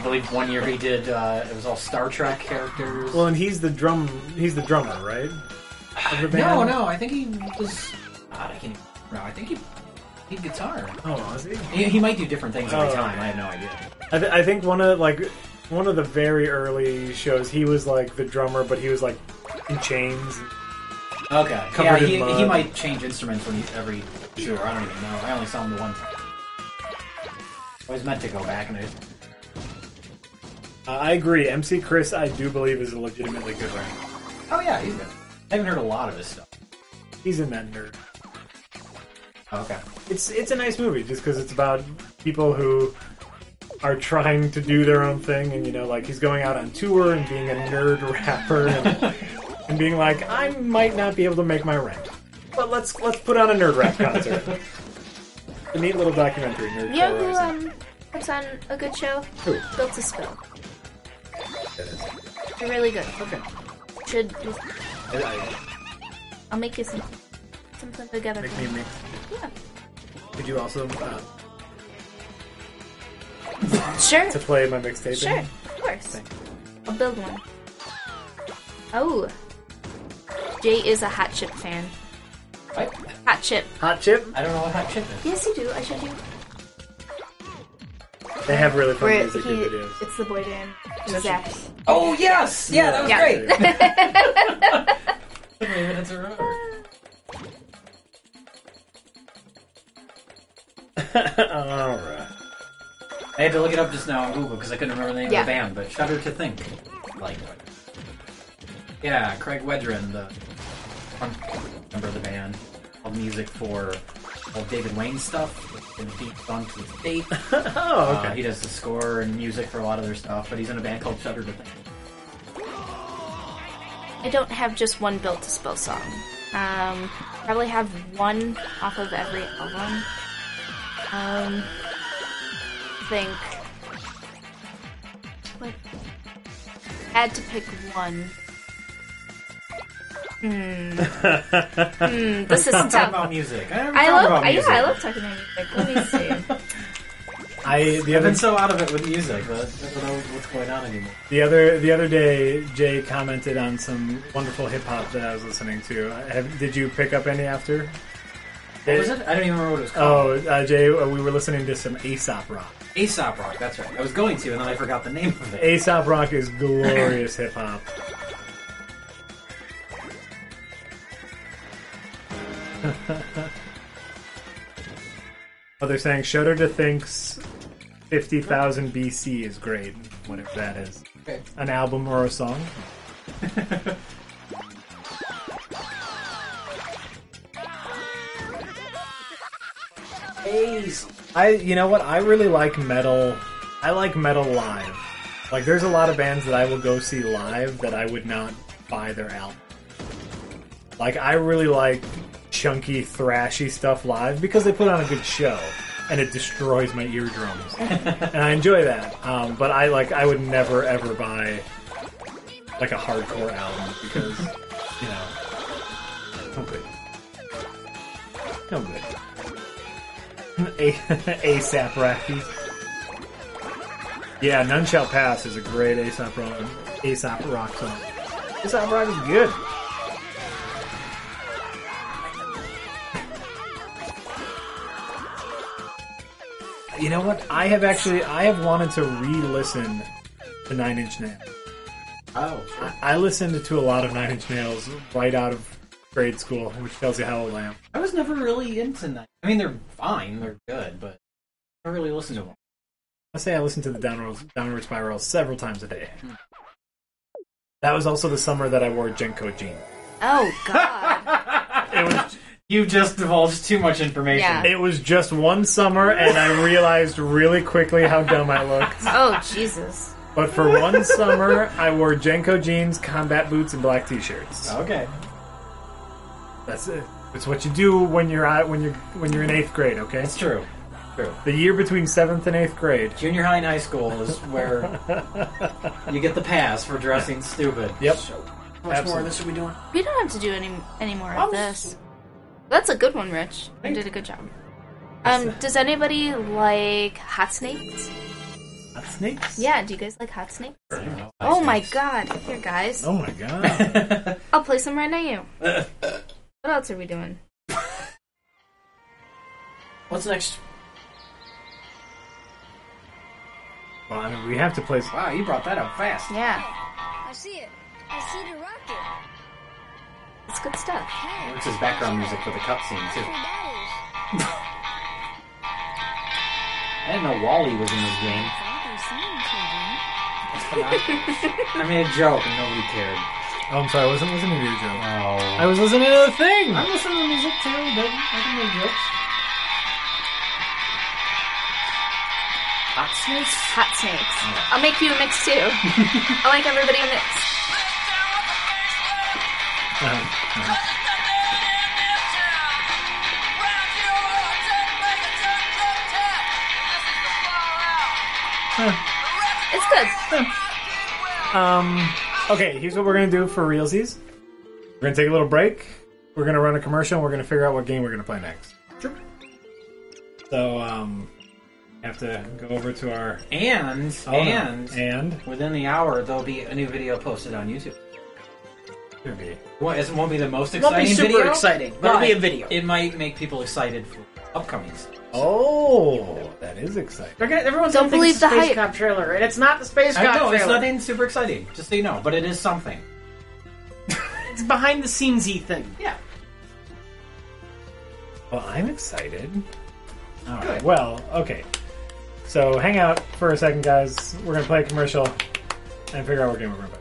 believe one year he did. Uh, it was all Star Trek characters. Well, and he's the drum. He's the drummer, right? Of the no, band? no, I think he was. God, I can't. No, I think he he guitar. Oh, is he? He, he might do different things every Oh. time. I have no idea. I, th- I think one of like one of the very early shows, he was like the drummer, but he was like in chains. Okay. Yeah, he, he might change instruments when he's every tour. I don't even know. I only saw him the one time. I was meant to go back and I just Uh, I agree. MC Chris, I do believe, is a legitimately good rapper. Oh yeah, he's good. I haven't heard a lot of his stuff. He's in that nerd. Oh, okay. It's it's a nice movie just because it's about people who are trying to do their own thing, and you know, like he's going out on tour and being a nerd rapper and, and being like, I might not be able to make my rent, but let's let's put on a nerd rap concert. a neat little documentary. Nerd You know Core who Rising. um puts on a good show? Who? Built to Spill. That is- They're really good. Okay. Should I- I- I'll make you some something together. Make me a mix. Yeah. Could you also uh, Sure. to play my mixtape? Sure. Of course. Thank you. I'll build one. Oh. Jay is a hot chip fan. What? Hot chip. Hot chip. I don't know what hot chip is. Yes, you do. I showed you. They have really fun Where music he, videos. it's the boy band. Zach. Oh yes, yeah, that was Yeah. great. Took me a minute remember. All right. I had to look it up just now on Google because I couldn't remember the name Yeah. of the band, but Shudder to Think. Like, yeah, Craig Wedren, the member of the band, all music for all David Wain stuff, and theme song to the state. Oh, Uh, okay. he does the score and music for a lot of their stuff, but he's in a band called Shudder to Think. I don't have just one built to spill song. Um, probably have one off of every album. Um, think. What? Had to pick one. Hmm. hmm. This is Talk tough. about music. I, never I talk love. about I, yeah, music. I love talking about music. Let me see. I the I've other been so out of it with music that I don't know what's going on anymore. the other the other day, Jay commented on some wonderful hip hop that I was listening to. Have, did you pick up any after? What was it? I don't even remember what it was called. Oh, uh, Jay, uh, we were listening to some Aesop Rock. Aesop Rock, that's right. I was going to, and then I forgot the name of it. Aesop Rock is glorious hip hop. Oh, they're saying Shudder to thinks 50,000 BC is great, whatever that is. Okay. An album or a song? Ace. I, you know what? I really like metal. I like metal live. Like, there's a lot of bands that I will go see live that I would not buy their album. Like, I really like chunky, thrashy stuff live because they put on a good show, and it destroys my eardrums, and I enjoy that. Um, but I like, I would never ever buy like a hardcore album because, you know, no good, no good. A- ASAP Rocky. Yeah, None Shall Pass is a great Aesop Rock, Aesop Rock song. Aesop Rock is good. You know what? I have actually I have wanted to re-listen to Nine Inch Nails. Oh, I I listened to a lot of Nine Inch Nails right out of grade school, which tells you how old I am. I was never really into that. I mean, they're fine, they're good, but I don't really listen to them. I say I listened to the downward, downward spiral several times a day. Hmm. That was also the summer that I wore JNCO jeans. Oh God. It was You just divulged too much information. Yeah. it was just one summer, and I realized really quickly how dumb I looked. oh Jesus. But for one summer, I wore JNCO jeans, combat boots, and black t-shirts. Okay. That's it. It's what you do when you're out when you're when you're in eighth grade. Okay, It's true. True. the year between seventh and eighth grade. Junior high and high school is where you get the pass for dressing stupid. Yep. How much more of this are we doing? We don't have to do any any more I'm of this. That's a good one, Rich. You did a good job. Um, does anybody like hot snakes? Hot snakes. Yeah, do you guys like hot snakes? I don't know. Oh my god. Here guys. Oh my god. I'll play some right now. what else are we doing? What's next? well, I mean, we have to play. Wow, you brought that up fast. Yeah. I see it. I see the rocket. It's good stuff. Hey, It's his background music for the cutscene too. I didn't know Wally was in this game. is. Father, son, children. I made a joke and nobody cared. Oh, I'm sorry. I wasn't listening to your joke. Oh. I was listening to the thing. I'm listening to music too, but I can make jokes. Hot snakes? Hot snakes. I'll make you a mix too. I'll make everybody a mix. It's good. Um. Okay, here's what we're gonna do for realsies. We're gonna take a little break. We're gonna run a commercial. and We're gonna figure out what game we're gonna play next. Sure. So, um, have to go over to our And oh, no. and and within the hour there'll be a new video posted on YouTube. Could be. Well, it won't be the most It won't exciting be super video, exciting, but it'll be a video. It might make people excited for upcoming stuff. Oh, that is exciting. They're gonna, everyone's Don't gonna believe it's the Space hype. Cop trailer, and it's not the Space I Cop know it's trailer. nothing super exciting, just so you know, but it is something. It's behind the scenesy thing. Yeah. Well, I'm excited. All right. Good. Well, okay. So hang out for a second, guys. We're gonna play a commercial and figure out what game we're gonna play.